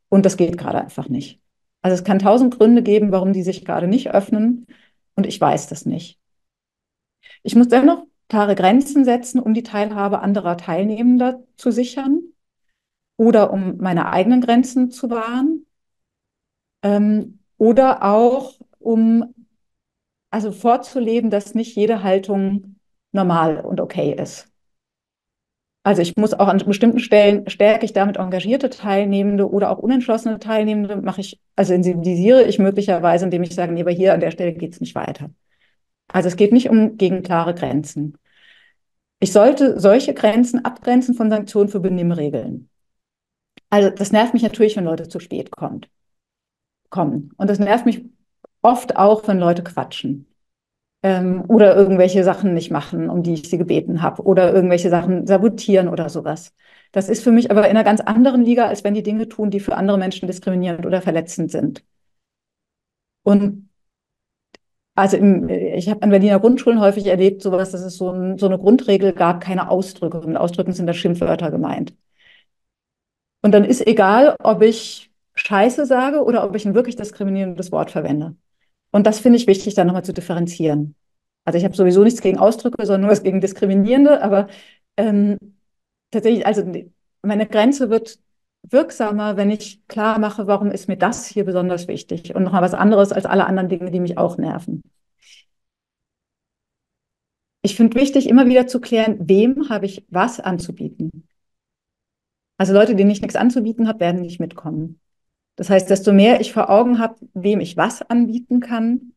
S1: Und das geht gerade einfach nicht. Also es kann tausend Gründe geben, warum die sich gerade nicht öffnen. Und ich weiß das nicht. Ich muss dennoch klare Grenzen setzen, um die Teilhabe anderer Teilnehmender zu sichern oder um meine eigenen Grenzen zu wahren ähm, oder auch um also vorzuleben, dass nicht jede Haltung normal und okay ist. Also ich muss auch an bestimmten Stellen stärke ich damit engagierte Teilnehmende oder auch unentschlossene Teilnehmende, mache ich, also sensibilisiere ich möglicherweise, indem ich sage, nee, aber hier an der Stelle geht es nicht weiter. Also es geht nicht um gegen klare Grenzen. Ich sollte solche Grenzen abgrenzen von Sanktionen für Benimmregeln. Also das nervt mich natürlich, wenn Leute zu spät kommt, kommen. Und das nervt mich oft auch, wenn Leute quatschen ähm, oder irgendwelche Sachen nicht machen, um die ich sie gebeten habe oder irgendwelche Sachen sabotieren oder sowas. Das ist für mich aber in einer ganz anderen Liga, als wenn die Dinge tun, die für andere Menschen diskriminierend oder verletzend sind. Und also im, ich habe an Berliner Grundschulen häufig erlebt, sowas, dass es so, ein, so eine Grundregel gab, keine Ausdrücke. Mit Ausdrücken sind da Schimpfwörter gemeint. Und dann ist egal, ob ich Scheiße sage oder ob ich ein wirklich diskriminierendes Wort verwende. Und das finde ich wichtig, da nochmal zu differenzieren. Also ich habe sowieso nichts gegen Ausdrücke, sondern nur was gegen Diskriminierende, aber ähm, tatsächlich, also meine Grenze wird wirksamer, wenn ich klar mache, warum ist mir das hier besonders wichtig und nochmal was anderes als alle anderen Dinge, die mich auch nerven. Ich finde wichtig, immer wieder zu klären, wem habe ich was anzubieten. Also Leute, denen ich nichts anzubieten habe, werden nicht mitkommen. Das heißt, desto mehr ich vor Augen habe, wem ich was anbieten kann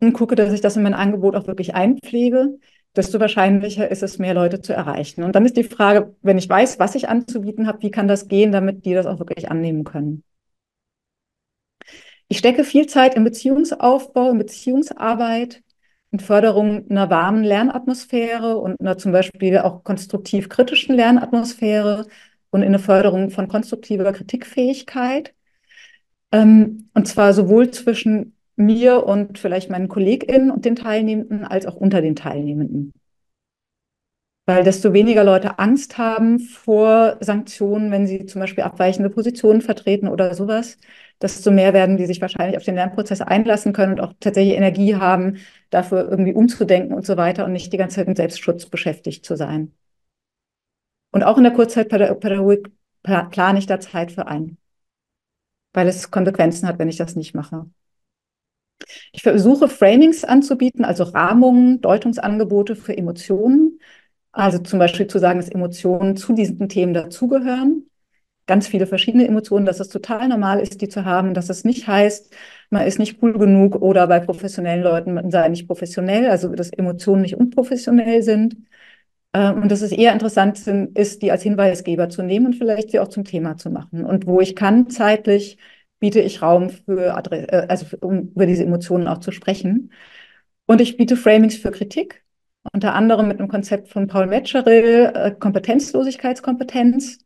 S1: und gucke, dass ich das in mein Angebot auch wirklich einpflege, desto wahrscheinlicher ist es, mehr Leute zu erreichen. Und dann ist die Frage, wenn ich weiß, was ich anzubieten habe, wie kann das gehen, damit die das auch wirklich annehmen können. Ich stecke viel Zeit in Beziehungsaufbau, in Beziehungsarbeit, in Förderung einer warmen Lernatmosphäre und einer zum Beispiel auch konstruktiv kritischen Lernatmosphäre und in eine Förderung von konstruktiver Kritikfähigkeit. Ähm, und zwar sowohl zwischen mir und vielleicht meinen KollegInnen und den Teilnehmenden als auch unter den Teilnehmenden. Weil desto weniger Leute Angst haben vor Sanktionen, wenn sie zum Beispiel abweichende Positionen vertreten oder sowas, desto mehr werden die sich wahrscheinlich auf den Lernprozess einlassen können und auch tatsächlich Energie haben, dafür irgendwie umzudenken und so weiter und nicht die ganze Zeit mit Selbstschutz beschäftigt zu sein. Und auch in der Kurzzeitpädagogik plane ich da Zeit für ein, weil es Konsequenzen hat, wenn ich das nicht mache. Ich versuche Framings anzubieten, also Rahmungen, Deutungsangebote für Emotionen. Also zum Beispiel zu sagen, dass Emotionen zu diesen Themen dazugehören. Ganz viele verschiedene Emotionen, dass es total normal ist, die zu haben, dass es nicht heißt, man ist nicht cool genug oder bei professionellen Leuten, man sei nicht professionell, also dass Emotionen nicht unprofessionell sind. Ähm, und dass es eher interessant ist, die als Hinweisgeber zu nehmen und vielleicht sie auch zum Thema zu machen. Und wo ich kann, zeitlich, biete ich Raum für, äh, also um über diese Emotionen auch zu sprechen. Und ich biete Framings für Kritik, unter anderem mit einem Konzept von Paul Metzgeril, äh, Kompetenzlosigkeitskompetenz.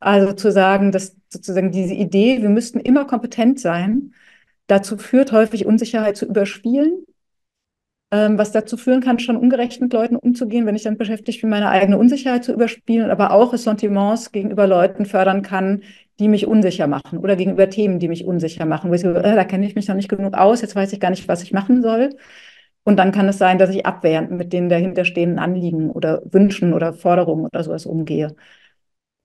S1: Also zu sagen, dass sozusagen diese Idee, wir müssten immer kompetent sein, dazu führt, häufig Unsicherheit zu überspielen was dazu führen kann, schon ungerecht mit Leuten umzugehen, wenn ich dann beschäftigt bin, meine eigene Unsicherheit zu überspielen, aber auch Ressentiments gegenüber Leuten fördern kann, die mich unsicher machen oder gegenüber Themen, die mich unsicher machen, wo ich so, äh, da kenne ich mich noch nicht genug aus, jetzt weiß ich gar nicht, was ich machen soll. Und dann kann es sein, dass ich abwehrend mit den dahinterstehenden Anliegen oder Wünschen oder Forderungen oder sowas umgehe.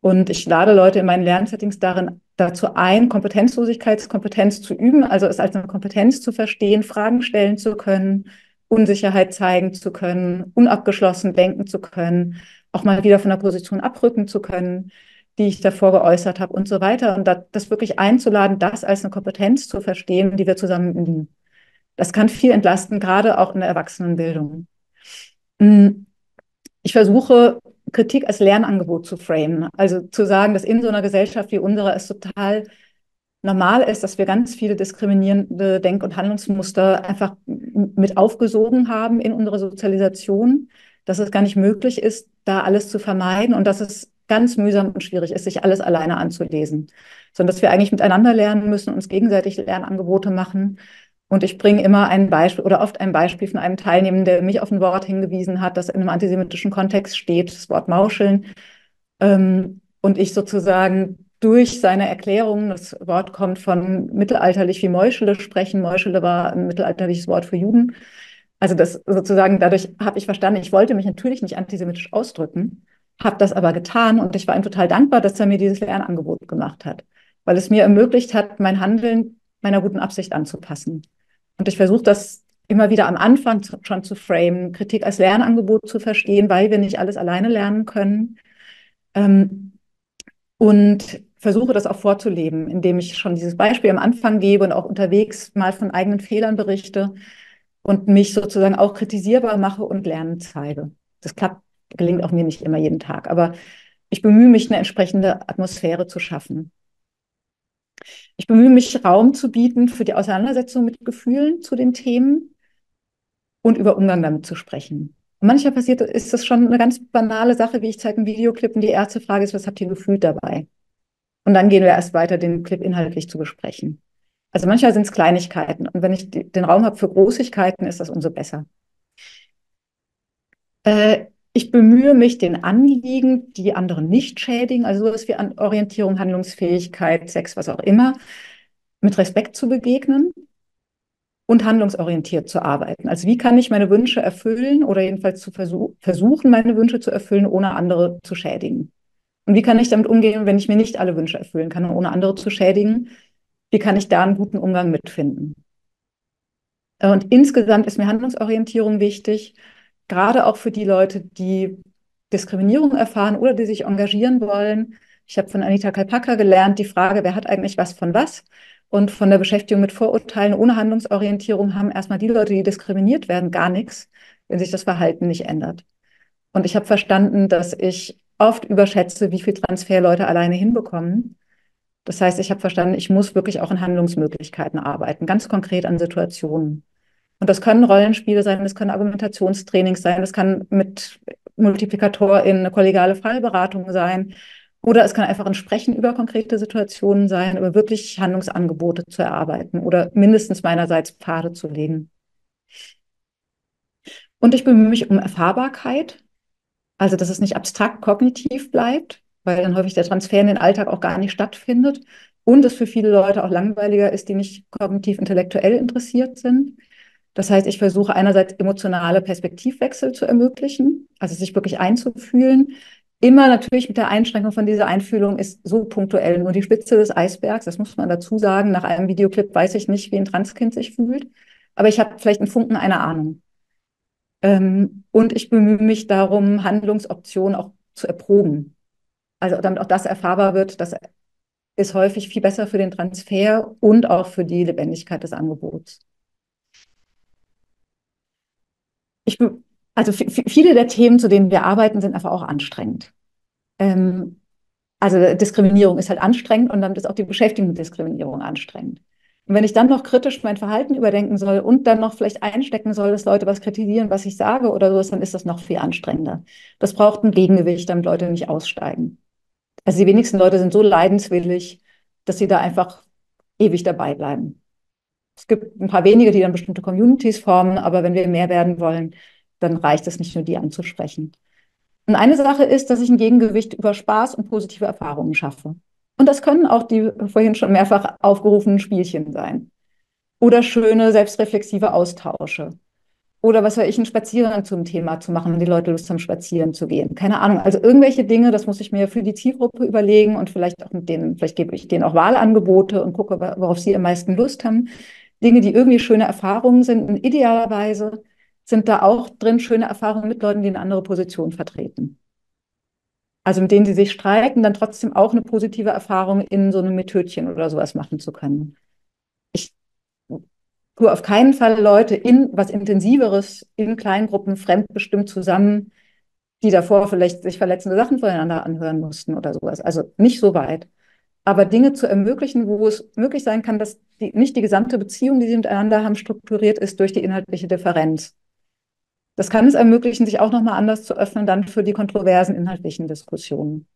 S1: Und ich lade Leute in meinen Lernsettings darin dazu ein, Kompetenzlosigkeitskompetenz zu üben, also es als eine Kompetenz zu verstehen, Fragen stellen zu können, Unsicherheit zeigen zu können, unabgeschlossen denken zu können, auch mal wieder von der Position abrücken zu können, die ich davor geäußert habe und so weiter. Und das wirklich einzuladen, das als eine Kompetenz zu verstehen, die wir zusammen üben. Das kann viel entlasten, gerade auch in der Erwachsenenbildung. Hm. Ich versuche, Kritik als Lernangebot zu framen. Also zu sagen, dass in so einer Gesellschaft wie unserer es total normal ist, dass wir ganz viele diskriminierende Denk- und Handlungsmuster einfach mit aufgesogen haben in unsere Sozialisation, dass es gar nicht möglich ist, da alles zu vermeiden und dass es ganz mühsam und schwierig ist, sich alles alleine anzulesen, sondern dass wir eigentlich miteinander lernen müssen, uns gegenseitig Lernangebote machen. Und ich bringe immer ein Beispiel oder oft ein Beispiel von einem Teilnehmenden, der mich auf ein Wort hingewiesen hat, das in einem antisemitischen Kontext steht, das Wort Mauscheln. Ähm, und ich sozusagen durch seine Erklärung, das Wort kommt von mittelalterlich wie Meuschele sprechen. Meuschele war ein mittelalterliches Wort für Juden. Also das sozusagen, dadurch habe ich verstanden, ich wollte mich natürlich nicht antisemitisch ausdrücken, habe das aber getan und ich war ihm total dankbar, dass er mir dieses Lernangebot gemacht hat, weil es mir ermöglicht hat, mein Handeln meiner guten Absicht anzupassen. Und ich versuche das immer wieder am Anfang schon zu framen, Kritik als Lernangebot zu verstehen, weil wir nicht alles alleine lernen können. Ähm, und versuche das auch vorzuleben, indem ich schon dieses Beispiel am Anfang gebe und auch unterwegs mal von eigenen Fehlern berichte und mich sozusagen auch kritisierbar mache und Lernen zeige. Das klappt, gelingt auch mir nicht immer jeden Tag, aber ich bemühe mich, eine entsprechende Atmosphäre zu schaffen. Ich bemühe mich, Raum zu bieten für die Auseinandersetzung mit Gefühlen zu den Themen und über Umgang damit zu sprechen. Und manchmal passiert, ist das schon eine ganz banale Sache, wie ich zeige einen Videoclip und die erste Frage ist, was habt ihr gefühlt dabei? Und dann gehen wir erst weiter, den Clip inhaltlich zu besprechen. Also manchmal sind es Kleinigkeiten. Und wenn ich den Raum habe für Großigkeiten, ist das umso besser. Äh, ich bemühe mich, den Anliegen, die anderen nicht schädigen, also sowas wie Orientierung, Handlungsfähigkeit, Sex, was auch immer, mit Respekt zu begegnen und handlungsorientiert zu arbeiten. Also wie kann ich meine Wünsche erfüllen oder jedenfalls zu versuch versuchen, meine Wünsche zu erfüllen, ohne andere zu schädigen? Und wie kann ich damit umgehen, wenn ich mir nicht alle Wünsche erfüllen kann, ohne andere zu schädigen? Wie kann ich da einen guten Umgang mitfinden? Und insgesamt ist mir Handlungsorientierung wichtig, gerade auch für die Leute, die Diskriminierung erfahren oder die sich engagieren wollen. Ich habe von Anita Kalpaka gelernt, die Frage, wer hat eigentlich was von was? Und von der Beschäftigung mit Vorurteilen ohne Handlungsorientierung haben erstmal die Leute, die diskriminiert werden, gar nichts, wenn sich das Verhalten nicht ändert. Und ich habe verstanden, dass ich oft überschätze, wie viel Transfer Leute alleine hinbekommen. Das heißt, ich habe verstanden, ich muss wirklich auch in Handlungsmöglichkeiten arbeiten, ganz konkret an Situationen. Und das können Rollenspiele sein, das können Argumentationstrainings sein, das kann mit Multiplikator in eine kollegiale Fallberatung sein. Oder es kann einfach ein Sprechen über konkrete Situationen sein, über wirklich Handlungsangebote zu erarbeiten oder mindestens meinerseits Pfade zu legen. Und ich bemühe mich um Erfahrbarkeit, also dass es nicht abstrakt kognitiv bleibt, weil dann häufig der Transfer in den Alltag auch gar nicht stattfindet und es für viele Leute auch langweiliger ist, die nicht kognitiv intellektuell interessiert sind. Das heißt, ich versuche einerseits emotionale Perspektivwechsel zu ermöglichen, also sich wirklich einzufühlen. Immer natürlich mit der Einschränkung von dieser Einfühlung ist so punktuell nur die Spitze des Eisbergs. Das muss man dazu sagen. Nach einem Videoclip weiß ich nicht, wie ein Transkind sich fühlt. Aber ich habe vielleicht einen Funken einer Ahnung. Ähm, und ich bemühe mich darum, Handlungsoptionen auch zu erproben. Also damit auch das erfahrbar wird, das ist häufig viel besser für den Transfer und auch für die Lebendigkeit des Angebots. Ich, also viele der Themen, zu denen wir arbeiten, sind einfach auch anstrengend. Ähm, also Diskriminierung ist halt anstrengend und damit ist auch die Beschäftigung mit Diskriminierung anstrengend. Und wenn ich dann noch kritisch mein Verhalten überdenken soll und dann noch vielleicht einstecken soll, dass Leute was kritisieren, was ich sage oder sowas, dann ist das noch viel anstrengender. Das braucht ein Gegengewicht, damit Leute nicht aussteigen. Also die wenigsten Leute sind so leidenswillig, dass sie da einfach ewig dabei bleiben. Es gibt ein paar wenige, die dann bestimmte Communities formen, aber wenn wir mehr werden wollen, dann reicht es nicht nur, die anzusprechen. Und eine Sache ist, dass ich ein Gegengewicht über Spaß und positive Erfahrungen schaffe. Und das können auch die vorhin schon mehrfach aufgerufenen Spielchen sein. Oder schöne, selbstreflexive Austausche. Oder was weiß ich, einen Spaziergang zum Thema zu machen, wenn die Leute Lust haben, spazieren zu gehen. Keine Ahnung. Also irgendwelche Dinge, das muss ich mir für die Zielgruppe überlegen und vielleicht auch mit denen, vielleicht gebe ich denen auch Wahlangebote und gucke, worauf sie am meisten Lust haben. Dinge, die irgendwie schöne Erfahrungen sind. Und idealerweise sind da auch drin schöne Erfahrungen mit Leuten, die eine andere Position vertreten also mit denen sie sich streiten, dann trotzdem auch eine positive Erfahrung in so einem Methodchen oder sowas machen zu können. Ich tue auf keinen Fall Leute in was Intensiveres in Kleingruppen fremdbestimmt zusammen, die davor vielleicht sich verletzende Sachen voneinander anhören mussten oder sowas. Also nicht so weit. Aber Dinge zu ermöglichen, wo es möglich sein kann, dass die, nicht die gesamte Beziehung, die sie miteinander haben, strukturiert ist durch die inhaltliche Differenz. Das kann es ermöglichen, sich auch nochmal anders zu öffnen, dann für die kontroversen inhaltlichen Diskussionen.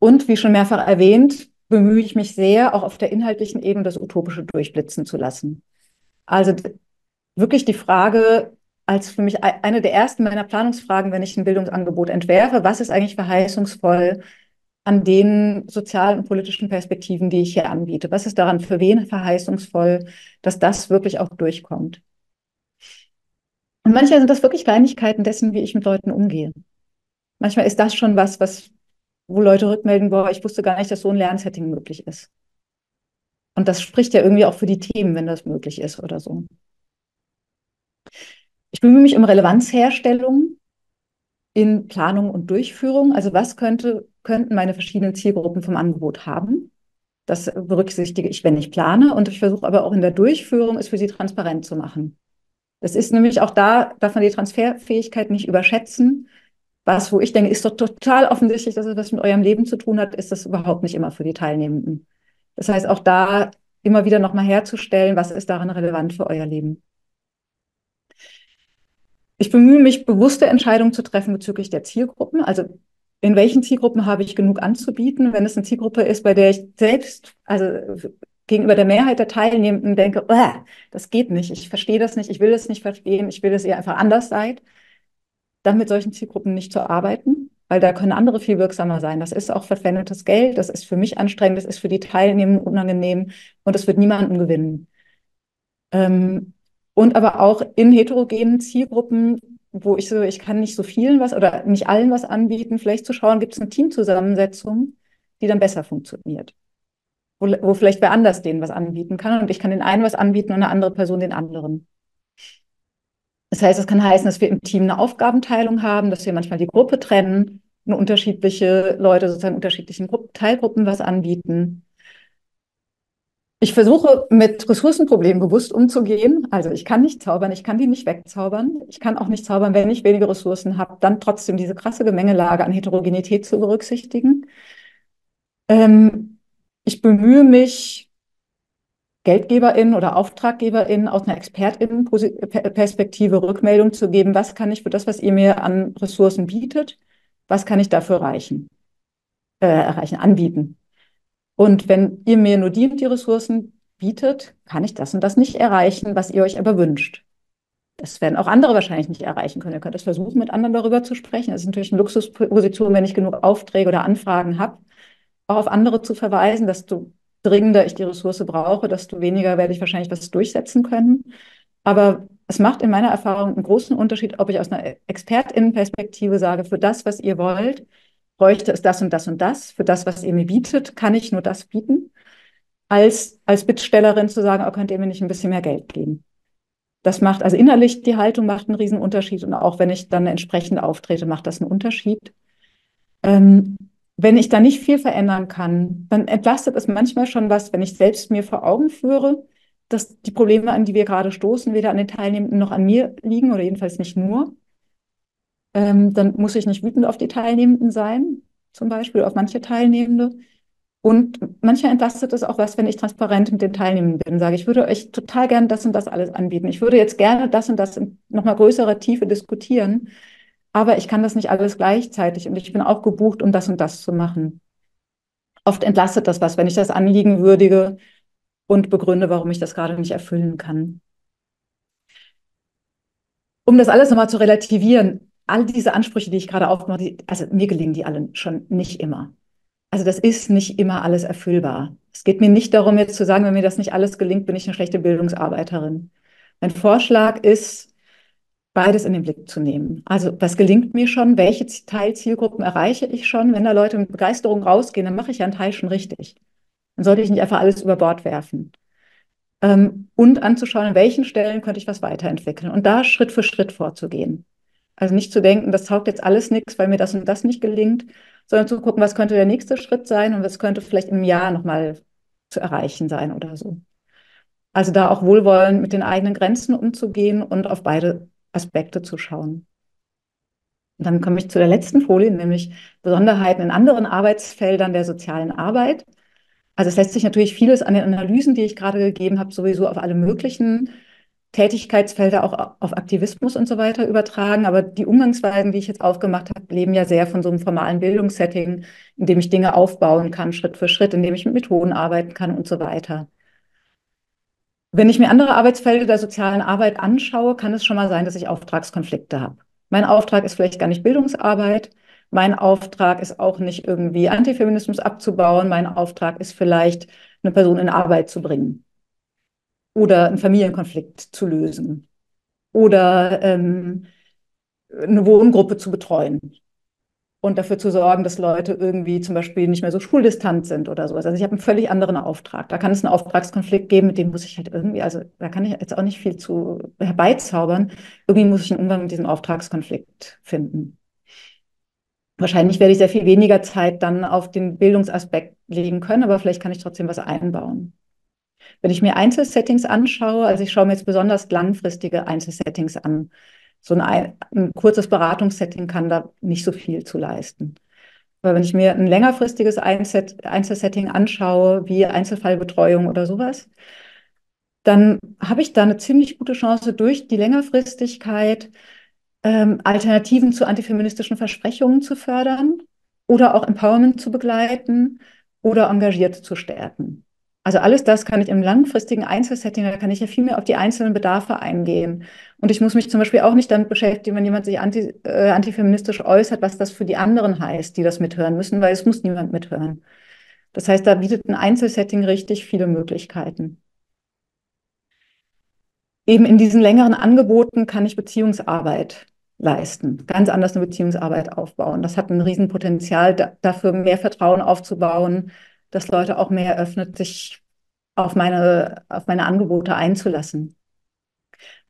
S1: Und wie schon mehrfach erwähnt, bemühe ich mich sehr, auch auf der inhaltlichen Ebene das Utopische durchblitzen zu lassen. Also wirklich die Frage, als für mich eine der ersten meiner Planungsfragen, wenn ich ein Bildungsangebot entwerfe, was ist eigentlich verheißungsvoll an den sozialen und politischen Perspektiven, die ich hier anbiete? Was ist daran für wen verheißungsvoll, dass das wirklich auch durchkommt? Und manchmal sind das wirklich Kleinigkeiten dessen, wie ich mit Leuten umgehe. Manchmal ist das schon was, was, wo Leute rückmelden, boah, ich wusste gar nicht, dass so ein Lernsetting möglich ist. Und das spricht ja irgendwie auch für die Themen, wenn das möglich ist oder so. Ich bemühe mich um Relevanzherstellung in Planung und Durchführung. Also was könnte, könnten meine verschiedenen Zielgruppen vom Angebot haben? Das berücksichtige ich, wenn ich plane. Und ich versuche aber auch in der Durchführung, es für sie transparent zu machen. Das ist nämlich auch da, darf man die Transferfähigkeit nicht überschätzen. Was, wo ich denke, ist doch total offensichtlich, dass es was mit eurem Leben zu tun hat, ist das überhaupt nicht immer für die Teilnehmenden. Das heißt, auch da immer wieder nochmal herzustellen, was ist daran relevant für euer Leben. Ich bemühe mich, bewusste Entscheidungen zu treffen bezüglich der Zielgruppen. Also in welchen Zielgruppen habe ich genug anzubieten? Wenn es eine Zielgruppe ist, bei der ich selbst, also gegenüber der Mehrheit der Teilnehmenden denke, das geht nicht, ich verstehe das nicht, ich will das nicht verstehen, ich will, dass ihr einfach anders seid, dann mit solchen Zielgruppen nicht zu arbeiten, weil da können andere viel wirksamer sein. Das ist auch verpfändetes Geld, das ist für mich anstrengend, das ist für die Teilnehmenden unangenehm und das wird niemanden gewinnen. Ähm, und aber auch in heterogenen Zielgruppen, wo ich so, ich kann nicht so vielen was oder nicht allen was anbieten, vielleicht zu schauen, gibt es eine Teamzusammensetzung, die dann besser funktioniert. Wo, wo vielleicht wer anders denen was anbieten kann und ich kann den einen was anbieten und eine andere Person den anderen. Das heißt, es kann heißen, dass wir im Team eine Aufgabenteilung haben, dass wir manchmal die Gruppe trennen, und unterschiedliche Leute sozusagen unterschiedlichen Gruppen, Teilgruppen was anbieten. Ich versuche mit Ressourcenproblemen bewusst umzugehen. Also ich kann nicht zaubern, ich kann die nicht wegzaubern. Ich kann auch nicht zaubern, wenn ich wenige Ressourcen habe, dann trotzdem diese krasse Gemengelage an Heterogenität zu berücksichtigen. Ähm, ich bemühe mich, GeldgeberInnen oder AuftraggeberInnen aus einer ExpertInnen-Perspektive Rückmeldung zu geben. Was kann ich für das, was ihr mir an Ressourcen bietet, was kann ich dafür erreichen, äh, erreichen, anbieten? Und wenn ihr mir nur die und die Ressourcen bietet, kann ich das und das nicht erreichen, was ihr euch aber wünscht. Das werden auch andere wahrscheinlich nicht erreichen können. Ihr könnt es versuchen, mit anderen darüber zu sprechen. Das ist natürlich eine Luxusposition, wenn ich genug Aufträge oder Anfragen habe, auch auf andere zu verweisen, desto dringender ich die Ressource brauche, desto weniger werde ich wahrscheinlich was durchsetzen können. Aber es macht in meiner Erfahrung einen großen Unterschied, ob ich aus einer Expertinnenperspektive sage, für das, was ihr wollt, bräuchte es das und das und das. Für das, was ihr mir bietet, kann ich nur das bieten. Als, als Bittstellerin zu sagen, oh, könnt ihr mir nicht ein bisschen mehr Geld geben. Das macht, also innerlich die Haltung macht einen riesen Unterschied und auch wenn ich dann entsprechend auftrete, macht das einen Unterschied. Ähm, wenn ich da nicht viel verändern kann, dann entlastet es manchmal schon was, wenn ich selbst mir vor Augen führe, dass die Probleme, an die wir gerade stoßen, weder an den Teilnehmenden noch an mir liegen oder jedenfalls nicht nur ähm, dann muss ich nicht wütend auf die Teilnehmenden sein, zum Beispiel auf manche Teilnehmende. Und manchmal entlastet es auch was, wenn ich transparent mit den Teilnehmenden bin, sage, ich würde euch total gerne das und das alles anbieten. Ich würde jetzt gerne das und das in nochmal größerer Tiefe diskutieren, aber ich kann das nicht alles gleichzeitig und ich bin auch gebucht, um das und das zu machen. Oft entlastet das was, wenn ich das Anliegen würdige und begründe, warum ich das gerade nicht erfüllen kann. Um das alles nochmal zu relativieren, all diese Ansprüche, die ich gerade aufmache, die, also mir gelingen die alle schon nicht immer. Also das ist nicht immer alles erfüllbar. Es geht mir nicht darum, jetzt zu sagen, wenn mir das nicht alles gelingt, bin ich eine schlechte Bildungsarbeiterin. Mein Vorschlag ist, beides in den Blick zu nehmen. Also was gelingt mir schon? Welche Teilzielgruppen erreiche ich schon? Wenn da Leute mit Begeisterung rausgehen, dann mache ich ja einen Teil schon richtig. Dann sollte ich nicht einfach alles über Bord werfen. Ähm, und anzuschauen, an welchen Stellen könnte ich was weiterentwickeln und da Schritt für Schritt vorzugehen. Also nicht zu denken, das taugt jetzt alles nichts, weil mir das und das nicht gelingt, sondern zu gucken, was könnte der nächste Schritt sein und was könnte vielleicht im Jahr nochmal zu erreichen sein oder so. Also da auch wohlwollend mit den eigenen Grenzen umzugehen und auf beide Aspekte zu schauen. Und dann komme ich zu der letzten Folie, nämlich Besonderheiten in anderen Arbeitsfeldern der sozialen Arbeit. Also es lässt sich natürlich vieles an den Analysen, die ich gerade gegeben habe, sowieso auf alle möglichen Tätigkeitsfelder auch auf Aktivismus und so weiter übertragen. Aber die Umgangsweisen, die ich jetzt aufgemacht habe, leben ja sehr von so einem formalen Bildungssetting, in dem ich Dinge aufbauen kann, Schritt für Schritt, in dem ich mit Methoden arbeiten kann und so weiter. Wenn ich mir andere Arbeitsfelder der sozialen Arbeit anschaue, kann es schon mal sein, dass ich Auftragskonflikte habe. Mein Auftrag ist vielleicht gar nicht Bildungsarbeit. Mein Auftrag ist auch nicht irgendwie Antifeminismus abzubauen. Mein Auftrag ist vielleicht, eine Person in Arbeit zu bringen oder einen Familienkonflikt zu lösen oder ähm, eine Wohngruppe zu betreuen und dafür zu sorgen, dass Leute irgendwie zum Beispiel nicht mehr so schuldistant sind oder sowas. Also ich habe einen völlig anderen Auftrag. Da kann es einen Auftragskonflikt geben, mit dem muss ich halt irgendwie, also da kann ich jetzt auch nicht viel zu herbeizaubern. Irgendwie muss ich einen Umgang mit diesem Auftragskonflikt finden. Wahrscheinlich werde ich sehr viel weniger Zeit dann auf den Bildungsaspekt legen können, aber vielleicht kann ich trotzdem was einbauen. Wenn ich mir Einzelsettings anschaue, also ich schaue mir jetzt besonders langfristige Einzelsettings an, so ein, ein kurzes Beratungssetting kann da nicht so viel zu leisten. Aber wenn ich mir ein längerfristiges Einzel Einzelsetting anschaue, wie Einzelfallbetreuung oder sowas, dann habe ich da eine ziemlich gute Chance durch die Längerfristigkeit ähm, Alternativen zu antifeministischen Versprechungen zu fördern oder auch Empowerment zu begleiten oder engagiert zu stärken. Also alles das kann ich im langfristigen Einzelsetting, da kann ich ja viel mehr auf die einzelnen Bedarfe eingehen. Und ich muss mich zum Beispiel auch nicht damit beschäftigen, wenn jemand sich anti, äh, antifeministisch äußert, was das für die anderen heißt, die das mithören müssen, weil es muss niemand mithören. Das heißt, da bietet ein Einzelsetting richtig viele Möglichkeiten. Eben in diesen längeren Angeboten kann ich Beziehungsarbeit leisten, ganz anders eine Beziehungsarbeit aufbauen. Das hat ein Riesenpotenzial, da, dafür mehr Vertrauen aufzubauen, dass Leute auch mehr öffnet, sich auf meine, auf meine Angebote einzulassen.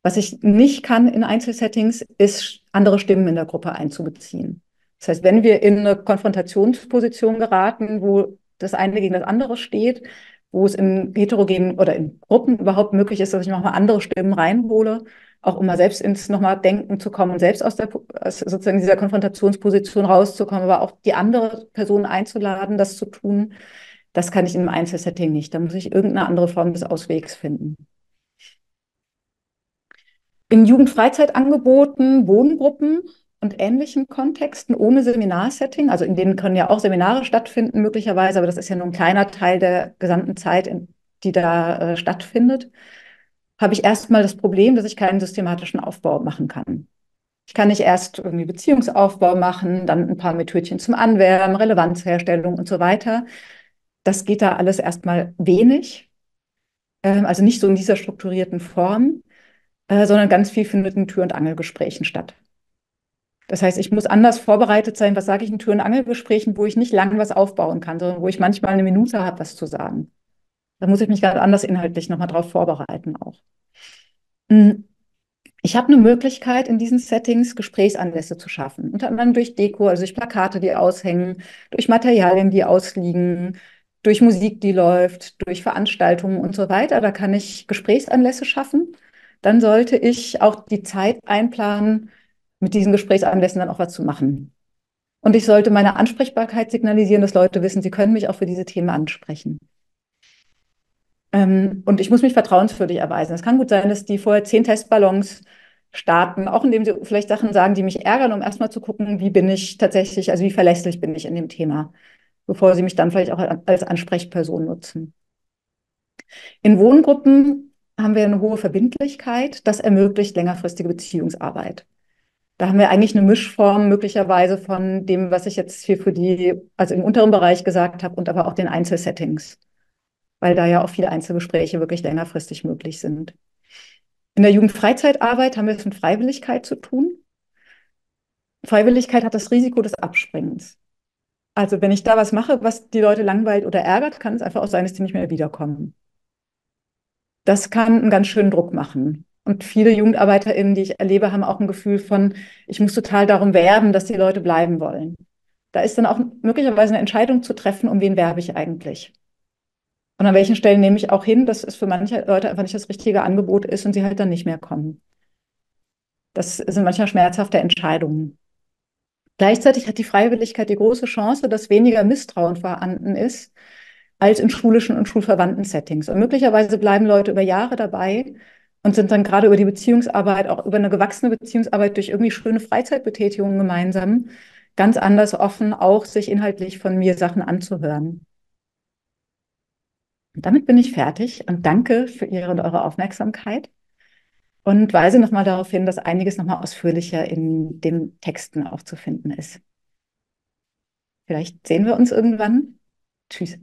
S1: Was ich nicht kann in Einzelsettings, ist andere Stimmen in der Gruppe einzubeziehen. Das heißt, wenn wir in eine Konfrontationsposition geraten, wo das eine gegen das andere steht, wo es in heterogenen oder in Gruppen überhaupt möglich ist, dass ich nochmal andere Stimmen reinhole, auch um mal selbst ins nochmal Denken zu kommen und selbst aus der sozusagen dieser Konfrontationsposition rauszukommen, aber auch die andere Person einzuladen, das zu tun, das kann ich einem Einzelsetting nicht. Da muss ich irgendeine andere Form des Auswegs finden. In Jugendfreizeitangeboten, Wohngruppen und ähnlichen Kontexten ohne Seminarsetting, also in denen können ja auch Seminare stattfinden möglicherweise, aber das ist ja nur ein kleiner Teil der gesamten Zeit, die da äh, stattfindet, habe ich erstmal das Problem, dass ich keinen systematischen Aufbau machen kann. Ich kann nicht erst irgendwie Beziehungsaufbau machen, dann ein paar Methodchen zum Anwärmen, Relevanzherstellung und so weiter. Das geht da alles erstmal wenig, äh, also nicht so in dieser strukturierten Form, äh, sondern ganz viel findet in Tür- und Angelgesprächen statt. Das heißt, ich muss anders vorbereitet sein, was sage ich in Tür- und Angelgesprächen, wo ich nicht lange was aufbauen kann, sondern wo ich manchmal eine Minute habe, was zu sagen. Da muss ich mich ganz anders inhaltlich nochmal drauf vorbereiten auch. Hm. Ich habe eine Möglichkeit, in diesen Settings Gesprächsanlässe zu schaffen. Unter anderem durch Deko, also durch Plakate, die aushängen, durch Materialien, die ausliegen, durch Musik, die läuft, durch Veranstaltungen und so weiter. Da kann ich Gesprächsanlässe schaffen. Dann sollte ich auch die Zeit einplanen, mit diesen Gesprächsanlässen dann auch was zu machen. Und ich sollte meine Ansprechbarkeit signalisieren, dass Leute wissen, sie können mich auch für diese Themen ansprechen. Ähm, und ich muss mich vertrauenswürdig erweisen. Es kann gut sein, dass die vorher zehn Testballons starten, auch indem sie vielleicht Sachen sagen, die mich ärgern, um erstmal zu gucken, wie bin ich tatsächlich, also wie verlässlich bin ich in dem Thema, bevor sie mich dann vielleicht auch als Ansprechperson nutzen. In Wohngruppen haben wir eine hohe Verbindlichkeit. Das ermöglicht längerfristige Beziehungsarbeit. Da haben wir eigentlich eine Mischform möglicherweise von dem, was ich jetzt hier für die, also im unteren Bereich gesagt habe und aber auch den Einzelsettings, weil da ja auch viele Einzelgespräche wirklich längerfristig möglich sind. In der Jugendfreizeitarbeit haben wir es mit Freiwilligkeit zu tun. Freiwilligkeit hat das Risiko des Abspringens. Also wenn ich da was mache, was die Leute langweilt oder ärgert, kann es einfach auch sein, dass die nicht mehr wiederkommen. Das kann einen ganz schönen Druck machen. Und viele JugendarbeiterInnen, die ich erlebe, haben auch ein Gefühl von, ich muss total darum werben, dass die Leute bleiben wollen. Da ist dann auch möglicherweise eine Entscheidung zu treffen, um wen werbe ich eigentlich. Und an welchen Stellen nehme ich auch hin, dass es für manche Leute einfach nicht das richtige Angebot ist und sie halt dann nicht mehr kommen. Das sind manchmal schmerzhafte Entscheidungen. Gleichzeitig hat die Freiwilligkeit die große Chance, dass weniger Misstrauen vorhanden ist als in schulischen und schulverwandten Settings. Und möglicherweise bleiben Leute über Jahre dabei und sind dann gerade über die Beziehungsarbeit, auch über eine gewachsene Beziehungsarbeit durch irgendwie schöne Freizeitbetätigungen gemeinsam ganz anders offen, auch sich inhaltlich von mir Sachen anzuhören. Und damit bin ich fertig und danke für Ihre und eure Aufmerksamkeit und weise nochmal darauf hin, dass einiges nochmal ausführlicher in den Texten auch zu finden ist. Vielleicht sehen wir uns irgendwann. Tschüss.